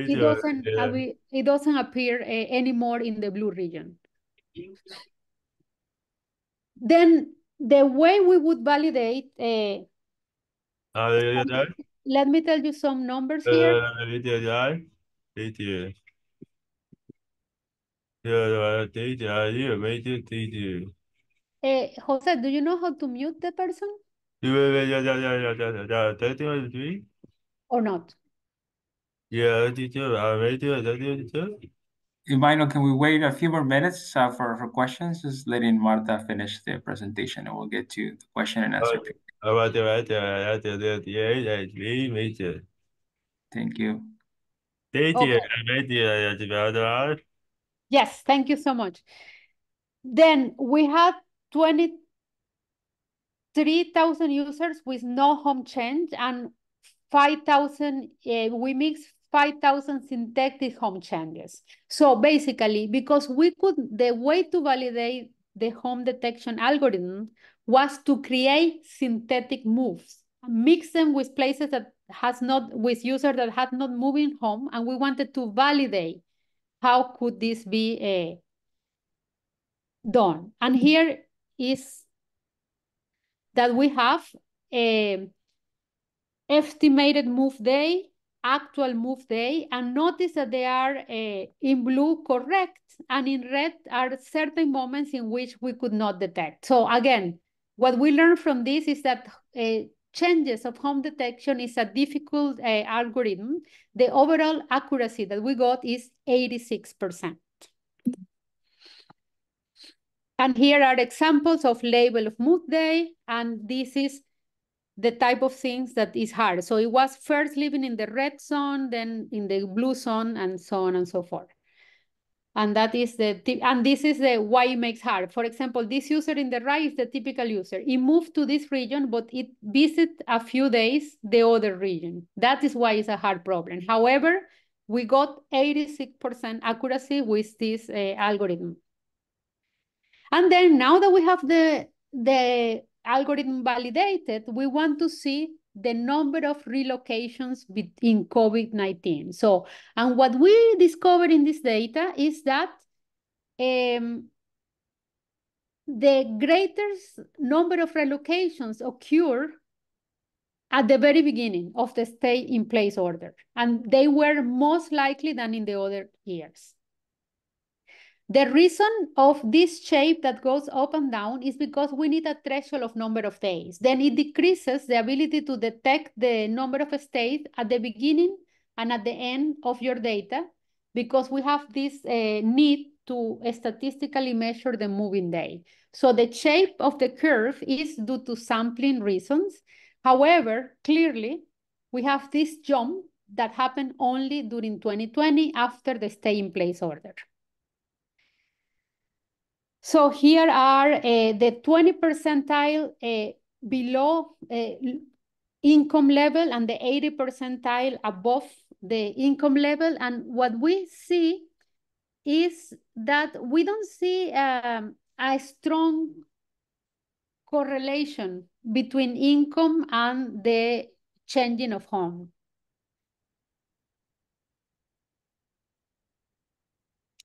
it doesn't, uh, it doesn't appear uh, anymore in the blue region. Then the way we would validate uh, let me tell you some numbers here. Uh, Jose, do you know how to mute the person? Yeah, yeah, yeah, yeah, yeah, yeah, yeah. Or not? Yeah, Imano, can we wait a few more minutes uh, for, for questions? Just letting Marta finish the presentation and we'll get to the question and answer. Thank you. Okay. Yes, thank you so much. Then we had 23,000 users with no home change and 5,000, uh, we mixed 5,000 synthetic home changes. So basically, because we could, the way to validate the home detection algorithm was to create synthetic moves, mix them with places that has not, with users that had not moving home, and we wanted to validate how could this be uh, done. And here is that we have a estimated move day, actual move day, and notice that they are uh, in blue correct, and in red are certain moments in which we could not detect. So again, what we learned from this is that uh, changes of home detection is a difficult uh, algorithm. The overall accuracy that we got is 86%. And here are examples of label of mood day, and this is the type of things that is hard. So it was first living in the red zone, then in the blue zone, and so on and so forth. And that is the, and this is the why it makes hard. For example, this user in the right is the typical user. It moved to this region, but it visit a few days the other region. That is why it's a hard problem. However, we got 86% accuracy with this uh, algorithm. And then now that we have the, the algorithm validated, we want to see the number of relocations in COVID-19. So, and what we discovered in this data is that um, the greatest number of relocations occur at the very beginning of the stay in place order, and they were most likely than in the other years. The reason of this shape that goes up and down is because we need a threshold of number of days. Then it decreases the ability to detect the number of stays at the beginning and at the end of your data because we have this uh, need to statistically measure the moving day. So the shape of the curve is due to sampling reasons. However, clearly, we have this jump that happened only during 2020 after the stay in place order. So here are uh, the 20 percentile uh, below uh, income level and the 80 percentile above the income level. And what we see is that we don't see um, a strong correlation between income and the changing of home.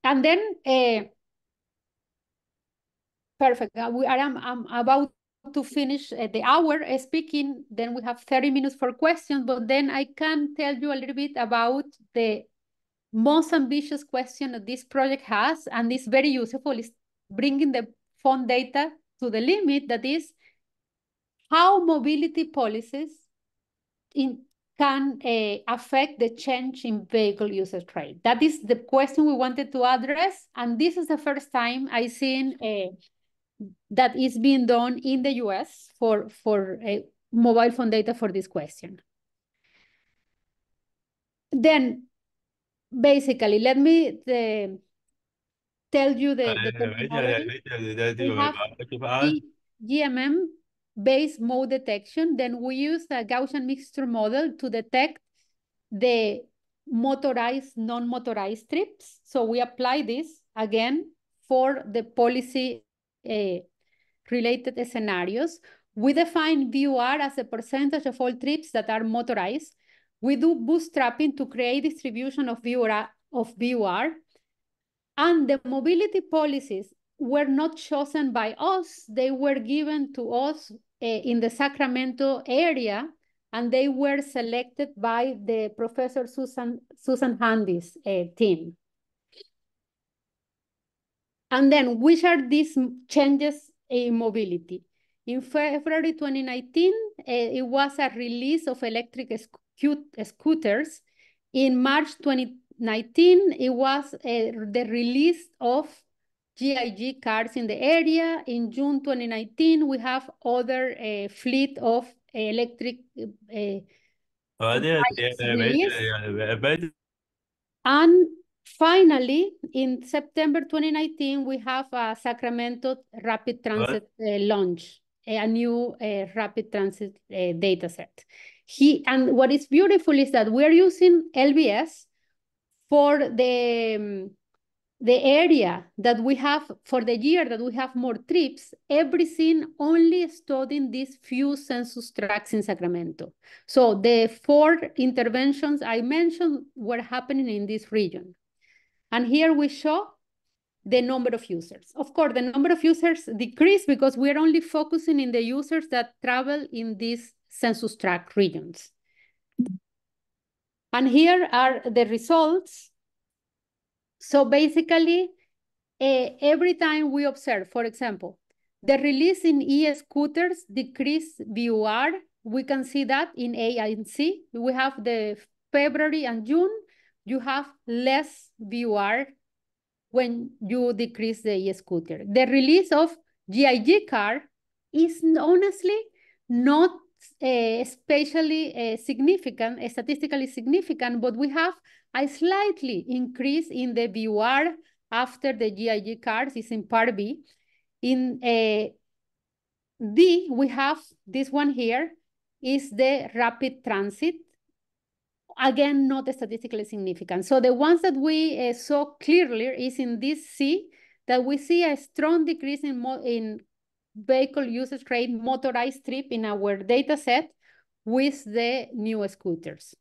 And then, uh, perfect. Uh, we are, I'm, I'm about to finish uh, the hour speaking. Then we have 30 minutes for questions, but then I can tell you a little bit about the most ambitious question that this project has, and it's very useful, is bringing the phone data to the limit that is how mobility policies in, can uh, affect the change in vehicle usage trade. That is the question we wanted to address. And this is the first time I've seen uh, that is being done in the US for, for mobile phone data for this question. Then basically, let me the, tell you the, the terminology. We have GMM based mode detection. Then we use a Gaussian mixture model to detect the motorized, non-motorized trips. So we apply this again for the policy uh, related scenarios. We define VUR as a percentage of all trips that are motorized. We do bootstrapping to create distribution of VUR, of VUR. And the mobility policies were not chosen by us. They were given to us uh, in the Sacramento area, and they were selected by the Professor Susan, Susan Handy's uh, team. And then, which are these changes in mobility? In February 2019, uh, it was a release of electric scooters. In March 2019, it was uh, the release of GIG cars in the area. In June 2019, we have other uh, fleet of electric uh, and finally, in September 2019, we have a Sacramento Rapid Transit uh, launch, a new uh, rapid transit uh, data set. He, and what is beautiful is that we're using LBS for the um, the area that we have for the year that we have more trips, everything only studying these few census tracts in Sacramento. So the four interventions I mentioned were happening in this region. And here we show the number of users. Of course, the number of users decrease because we're only focusing in the users that travel in these census tract regions. And here are the results so basically, uh, every time we observe, for example, the release in e-scooters decrease VUR, we can see that in A and C. We have the February and June, you have less VUR when you decrease the e-scooter. The release of GIG car is honestly not uh, especially uh, significant, uh, statistically significant, but we have a slightly increase in the VUR after the GIG cards is in part B. In D, we have this one here, is the rapid transit. Again, not statistically significant. So the ones that we uh, saw clearly is in this C, that we see a strong decrease in, in vehicle usage rate motorized trip in our data set with the new scooters.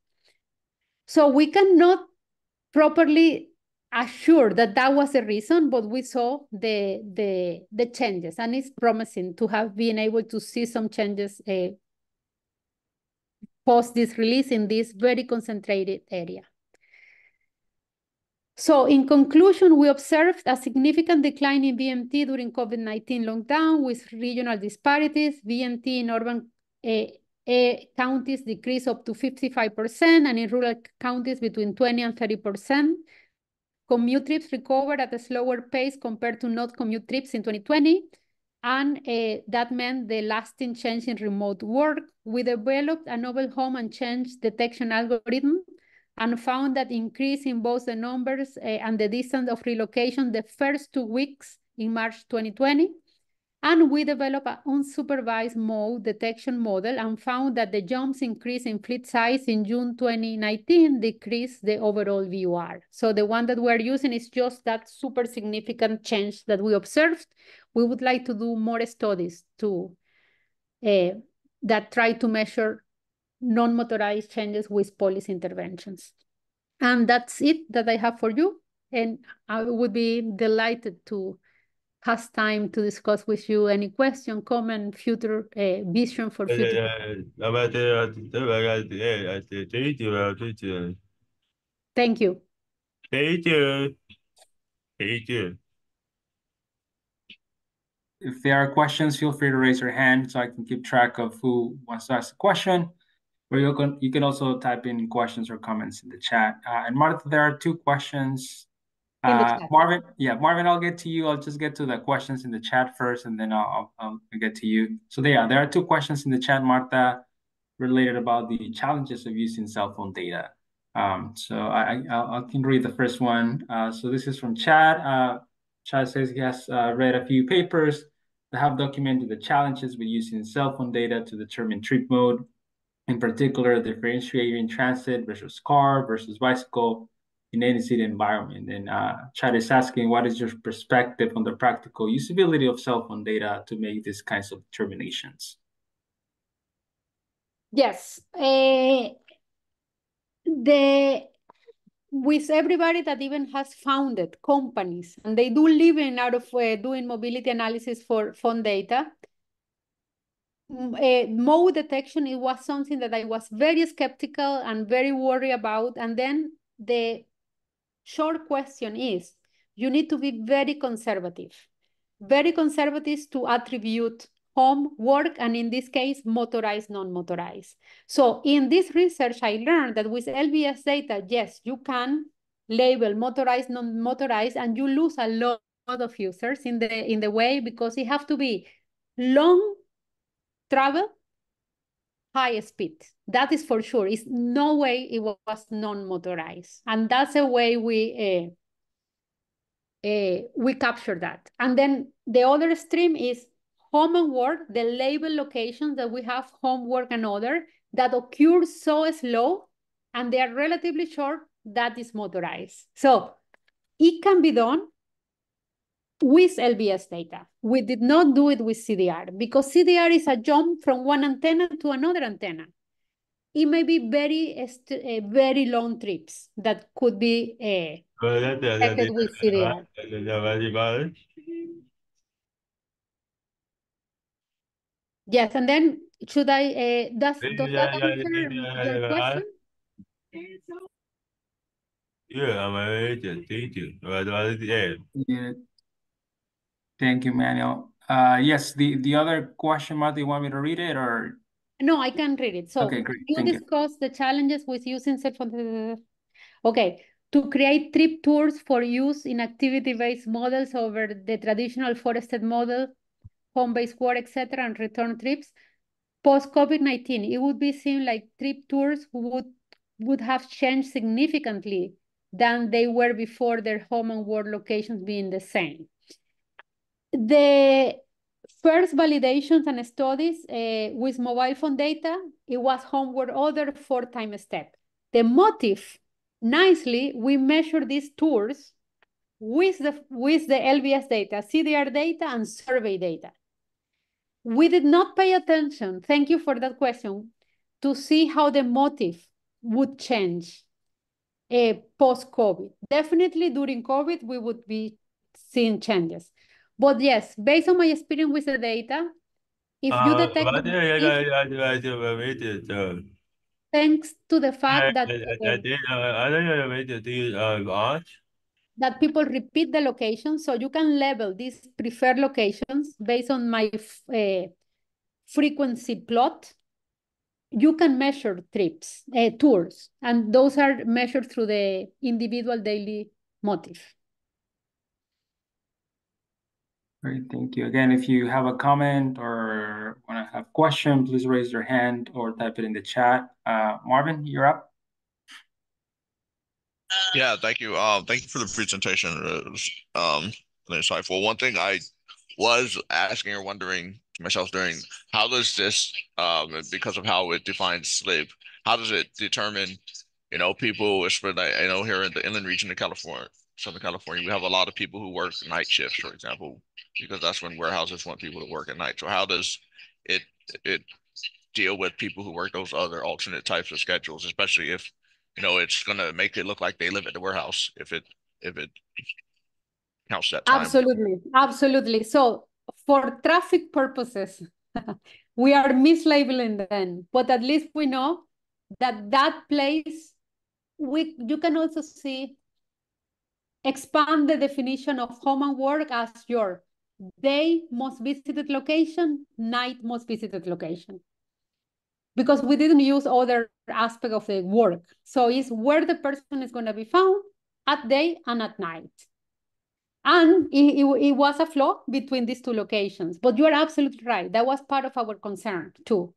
So we cannot properly assure that that was the reason, but we saw the, the, the changes and it's promising to have been able to see some changes uh, post this release in this very concentrated area. So in conclusion, we observed a significant decline in VMT during COVID-19 lockdown with regional disparities. VMT in urban uh, uh, counties decreased up to 55% and in rural counties between 20 and 30%. commute trips recovered at a slower pace compared to not commute trips in 2020. And uh, that meant the lasting change in remote work. We developed a novel home and change detection algorithm and found that increase in both the numbers uh, and the distance of relocation the first two weeks in March 2020. And we developed an unsupervised mode detection model and found that the jumps increase in fleet size in June 2019 decreased the overall VUR. So the one that we're using is just that super significant change that we observed. We would like to do more studies to uh, that try to measure non-motorized changes with policy interventions. And that's it that I have for you. And I would be delighted to has time to discuss with you any question, comment, future uh, vision for future. Thank you. Thank you. Thank you. If there are questions, feel free to raise your hand so I can keep track of who wants to ask a question. Or you can you can also type in questions or comments in the chat. Uh, and Marta, there are two questions uh, Marvin, yeah, Marvin, I'll get to you. I'll just get to the questions in the chat first, and then I'll, I'll, I'll get to you. So yeah, there are two questions in the chat, Marta, related about the challenges of using cell phone data. Um, so I, I, I can read the first one. Uh, so this is from Chad. Uh, Chad says he has uh, read a few papers that have documented the challenges with using cell phone data to determine trip mode, in particular differentiating transit versus car versus bicycle, in any city environment. And uh, Chad is asking, what is your perspective on the practical usability of cell phone data to make these kinds of determinations? Yes. Uh, the with everybody that even has founded companies and they do living out of uh, doing mobility analysis for phone data uh, mode detection it was something that i was very skeptical and very worried about and then the short question is, you need to be very conservative. Very conservative to attribute home, work, and in this case, motorized, non-motorized. So in this research, I learned that with LBS data, yes, you can label motorized, non-motorized, and you lose a lot of users in the in the way because it have to be long travel, high speed. That is for sure. It's no way it was non-motorized. And that's the way we uh, uh, we capture that. And then the other stream is home and work, the label locations that we have, homework and other, that occur so slow and they are relatively short, that is motorized. So it can be done with LBS data. We did not do it with CDR because CDR is a jump from one antenna to another antenna it may be very uh, very long trips that could be uh, with CDR. Yes, and then should I, uh, does, does that answer your question? Yeah, I'm a thank you. Yeah. Thank you, Manuel. Uh, yes, the, the other question, Marta, you want me to read it or? No, I can read it. So okay, great. you Thank discuss you. the challenges with using cell phone. Okay, to create trip tours for use in activity-based models over the traditional four-step model, home-based work, etc., and return trips. Post COVID-19, it would be seen like trip tours would would have changed significantly than they were before their home and work locations being the same. The First validations and studies uh, with mobile phone data, it was homework other four-time step. The motive, nicely, we measure these tours with the, with the LBS data, CDR data, and survey data. We did not pay attention, thank you for that question, to see how the motive would change uh, post-COVID. Definitely during COVID, we would be seeing changes. But yes, based on my experience with the data, if you Uh, detect uh, thanks to the fact that I, I uh, did, I don't know, wait, do you, watch? that people repeat the location, so you can level these preferred locations based on my uh, frequency plot. You can measure trips, uh, tours, and those are measured through the individual daily motive. Great, thank you. Again, if you have a comment or want to have a question, please raise your hand or type it in the chat. Uh, Marvin, you're up. Yeah, thank you. Um, thank you for the presentation. Was, um, insightful. One thing I was asking or wondering to myself during how does this, um, because of how it defines sleep, how does it determine, you know, people, especially I know here in the inland region of California, Southern California, we have a lot of people who work night shifts, for example, because that's when warehouses want people to work at night. So how does it it deal with people who work those other alternate types of schedules, especially if you know it's gonna make it look like they live at the warehouse if it if it counts that time. Absolutely, absolutely. So for traffic purposes, [LAUGHS] we are mislabeling them, but at least we know that that place we you can also see expand the definition of home and work as your day most visited location, night most visited location. Because we didn't use other aspect of the work. So it's where the person is going to be found at day and at night. And it, it, it was a flaw between these two locations. But you are absolutely right. That was part of our concern too.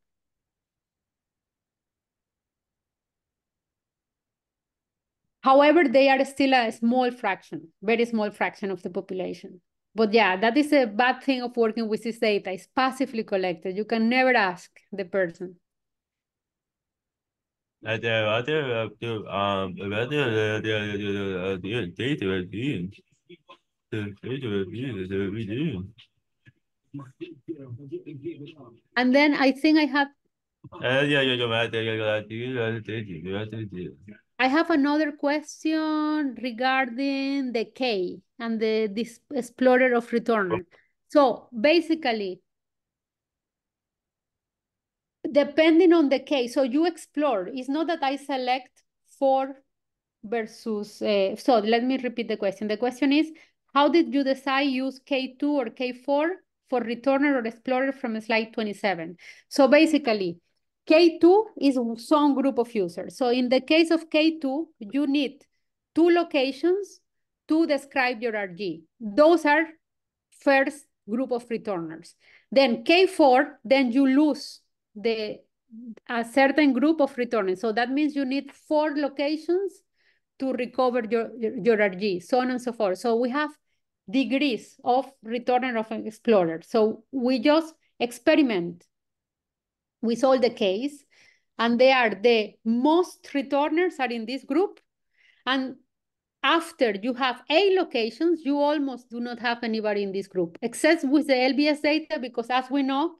However, they are still a small fraction, very small fraction of the population. But yeah, that is a bad thing of working with this data. It's passively collected. You can never ask the person. Um, uh, data review. Data review. And then I think I have Uh, yeah, yeah, yeah, yeah, yeah, yeah, yeah, I have another question regarding the K and the this explorer of returner. So basically, depending on the case, so you explore. It's not that I select four versus, uh, so let me repeat the question. The question is, how did you decide use K2 or K4 for returner or explorer from slide 27? So basically, K2 is some group of users. So in the case of K2, you need two locations to describe your RG. Those are first group of returners. Then K4, then you lose the a certain group of returners. So that means you need four locations to recover your, your, your RG, so on and so forth. So we have degrees of returner of an explorer. So we just experiment with all the case, and they are the most returners are in this group. And after you have eight locations, you almost do not have anybody in this group, except with the LBS data, because as we know,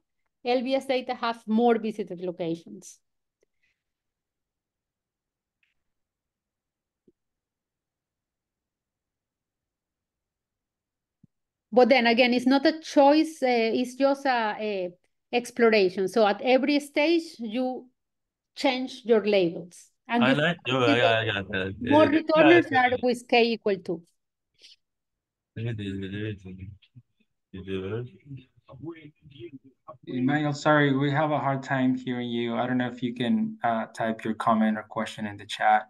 LBS data has more visited locations. But then again, it's not a choice, uh, it's just a, a exploration. So at every stage, you change your labels. And I you like, oh, see yeah, that yeah, yeah. more returners are with k equal to. Emmanuel, sorry, we have a hard time hearing you. I don't know if you can uh, type your comment or question in the chat.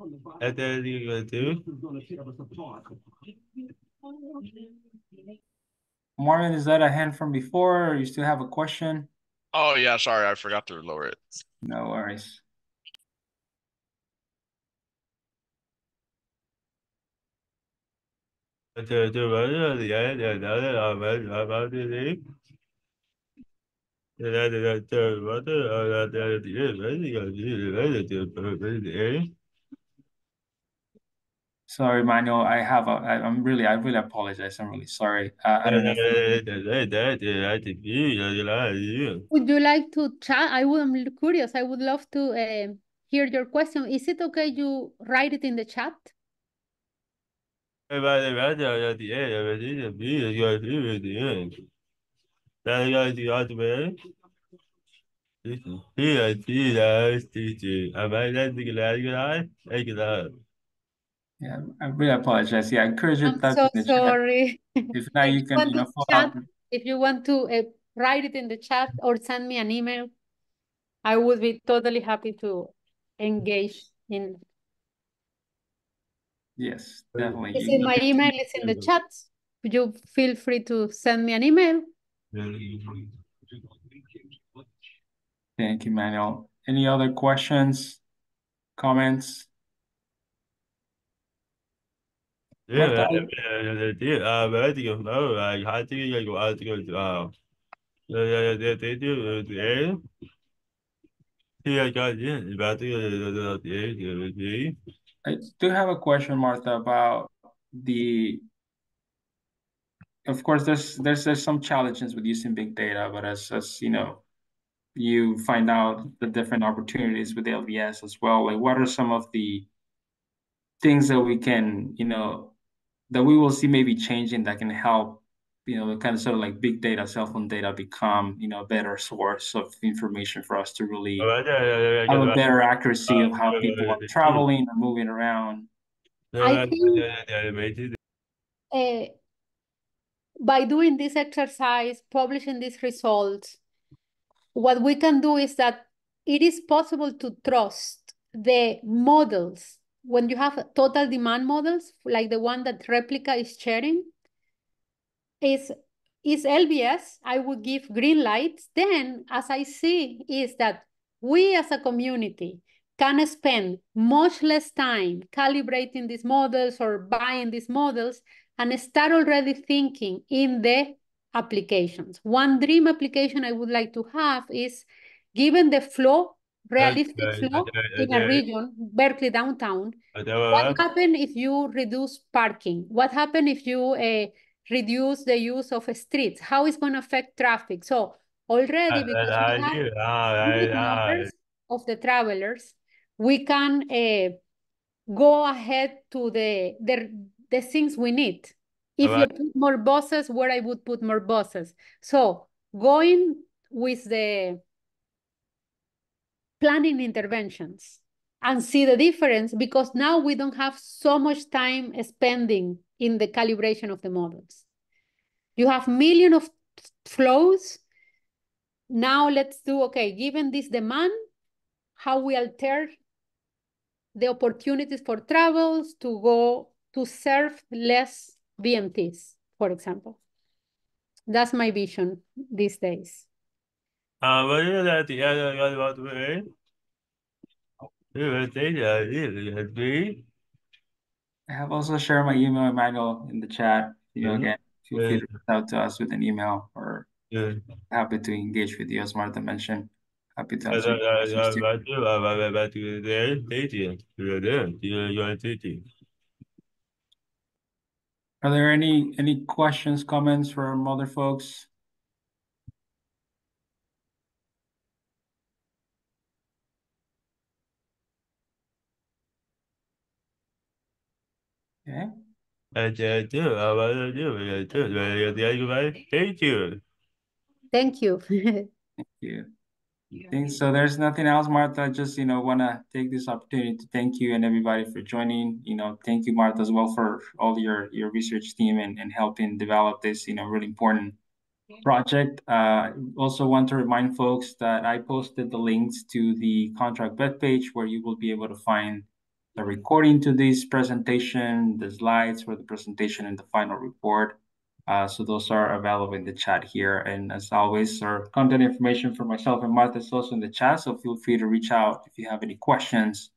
About the about the you can legal like it's on. Do I go out the right? And then you go do. Marvin, is that a hand from before, or you still have a question? Oh yeah, sorry, I forgot to lower it. No worries. To to right the end and other about about the Sorry, Manuel. I have a. I, I'm really. I really apologize. I'm really sorry. Uh, I don't know. If, Would you like to chat? I would, I'm curious. I would love to uh, hear your question. Is it okay you write it in the chat? About the radio at the end of it, it's a bit you got to do at the end. That guy the other way. Here, Yeah, I really apologize. Yeah, I encourage you to I'm type so in the chat. sorry. If not, If you you can, want you know, to follow chat, up. if you want to uh, write it in the chat or send me an email, I would be totally happy to engage in. Yes, definitely. Is You- in my email is in the chat. You feel free to send me an email? Thank you, Manuel. Any other questions, comments? Yeah, What uh, I- yeah, uh, I think of no, like I think you go out to go to uh, yeah, yeah, they do the Yeah, I got it. About the the I do have a question, Marta, about the, of course, there's there's there's some challenges with using big data, but as as you know, you find out the different opportunities with LBS as well. Like, what are some of the things that we can, you know, that we will see maybe changing that can help, you know, kind of sort of like big data, cell phone data become, you know, a better source of information for us to really have a better accuracy of how people are traveling or moving around. I think- uh, by doing this exercise, publishing these results, what we can do is that it is possible to trust the models when you have total demand models like the one that Replica is sharing. Is is LBS, I would give green lights. Then, as I see, is that we as a community can spend much less time calibrating these models or buying these models and start already thinking in the applications. One dream application I would like to have is given the flow, realistic Okay, flow okay, in a region, Berkeley downtown, what happen if you reduce parking? What happen if you uh, reduce the use of streets? How is going to affect traffic? So already because we have numbers of the travelers, we can uh, go ahead to the, the the things we need. If you put more buses, where I would put more buses. So going with the planning interventions and see the difference because now we don't have so much time spending in the calibration of the models. You have million of flows. Now let's do, okay, given this demand, how we alter the opportunities for travels to go to serve less VMTs, for example. That's my vision these days. I have also shared my email and manual in the chat. You know, again, feel free to reach out to us with an email or happy to engage with you, as Marta mentioned. Happy to answer your questions too. about you, about about you there, dating. You're there. You're you're dating. Are there any any questions, comments from other folks? Okay, And uh, do about you, uh, do uh, the other guy, thank you. Thank [LAUGHS] you. thank you. Think so. There's nothing else, Marta. Just you know, want to take this opportunity to thank you and everybody for joining. You know, thank you, Marta, as well for all your your research team and, and helping develop this. You know, really important project. Uh, also want to remind folks that I posted the links to the contract web page where you will be able to find the recording to this presentation, the slides for the presentation, and the final report. Uh, so those are available in the chat here. And as always, our contact information for myself and Marta is also in the chat. So feel free to reach out if you have any questions.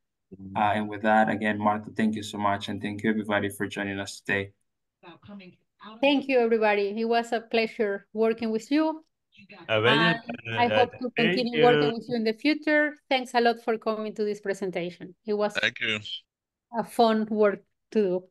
Uh, and with that, again, Marta, thank you so much. And thank you everybody for joining us today. Thank you, everybody. It was a pleasure working with you. Very, And I uh, hope to continue you. working with you in the future. Thanks a lot for coming to this presentation. It was Thank you. a fun work to do.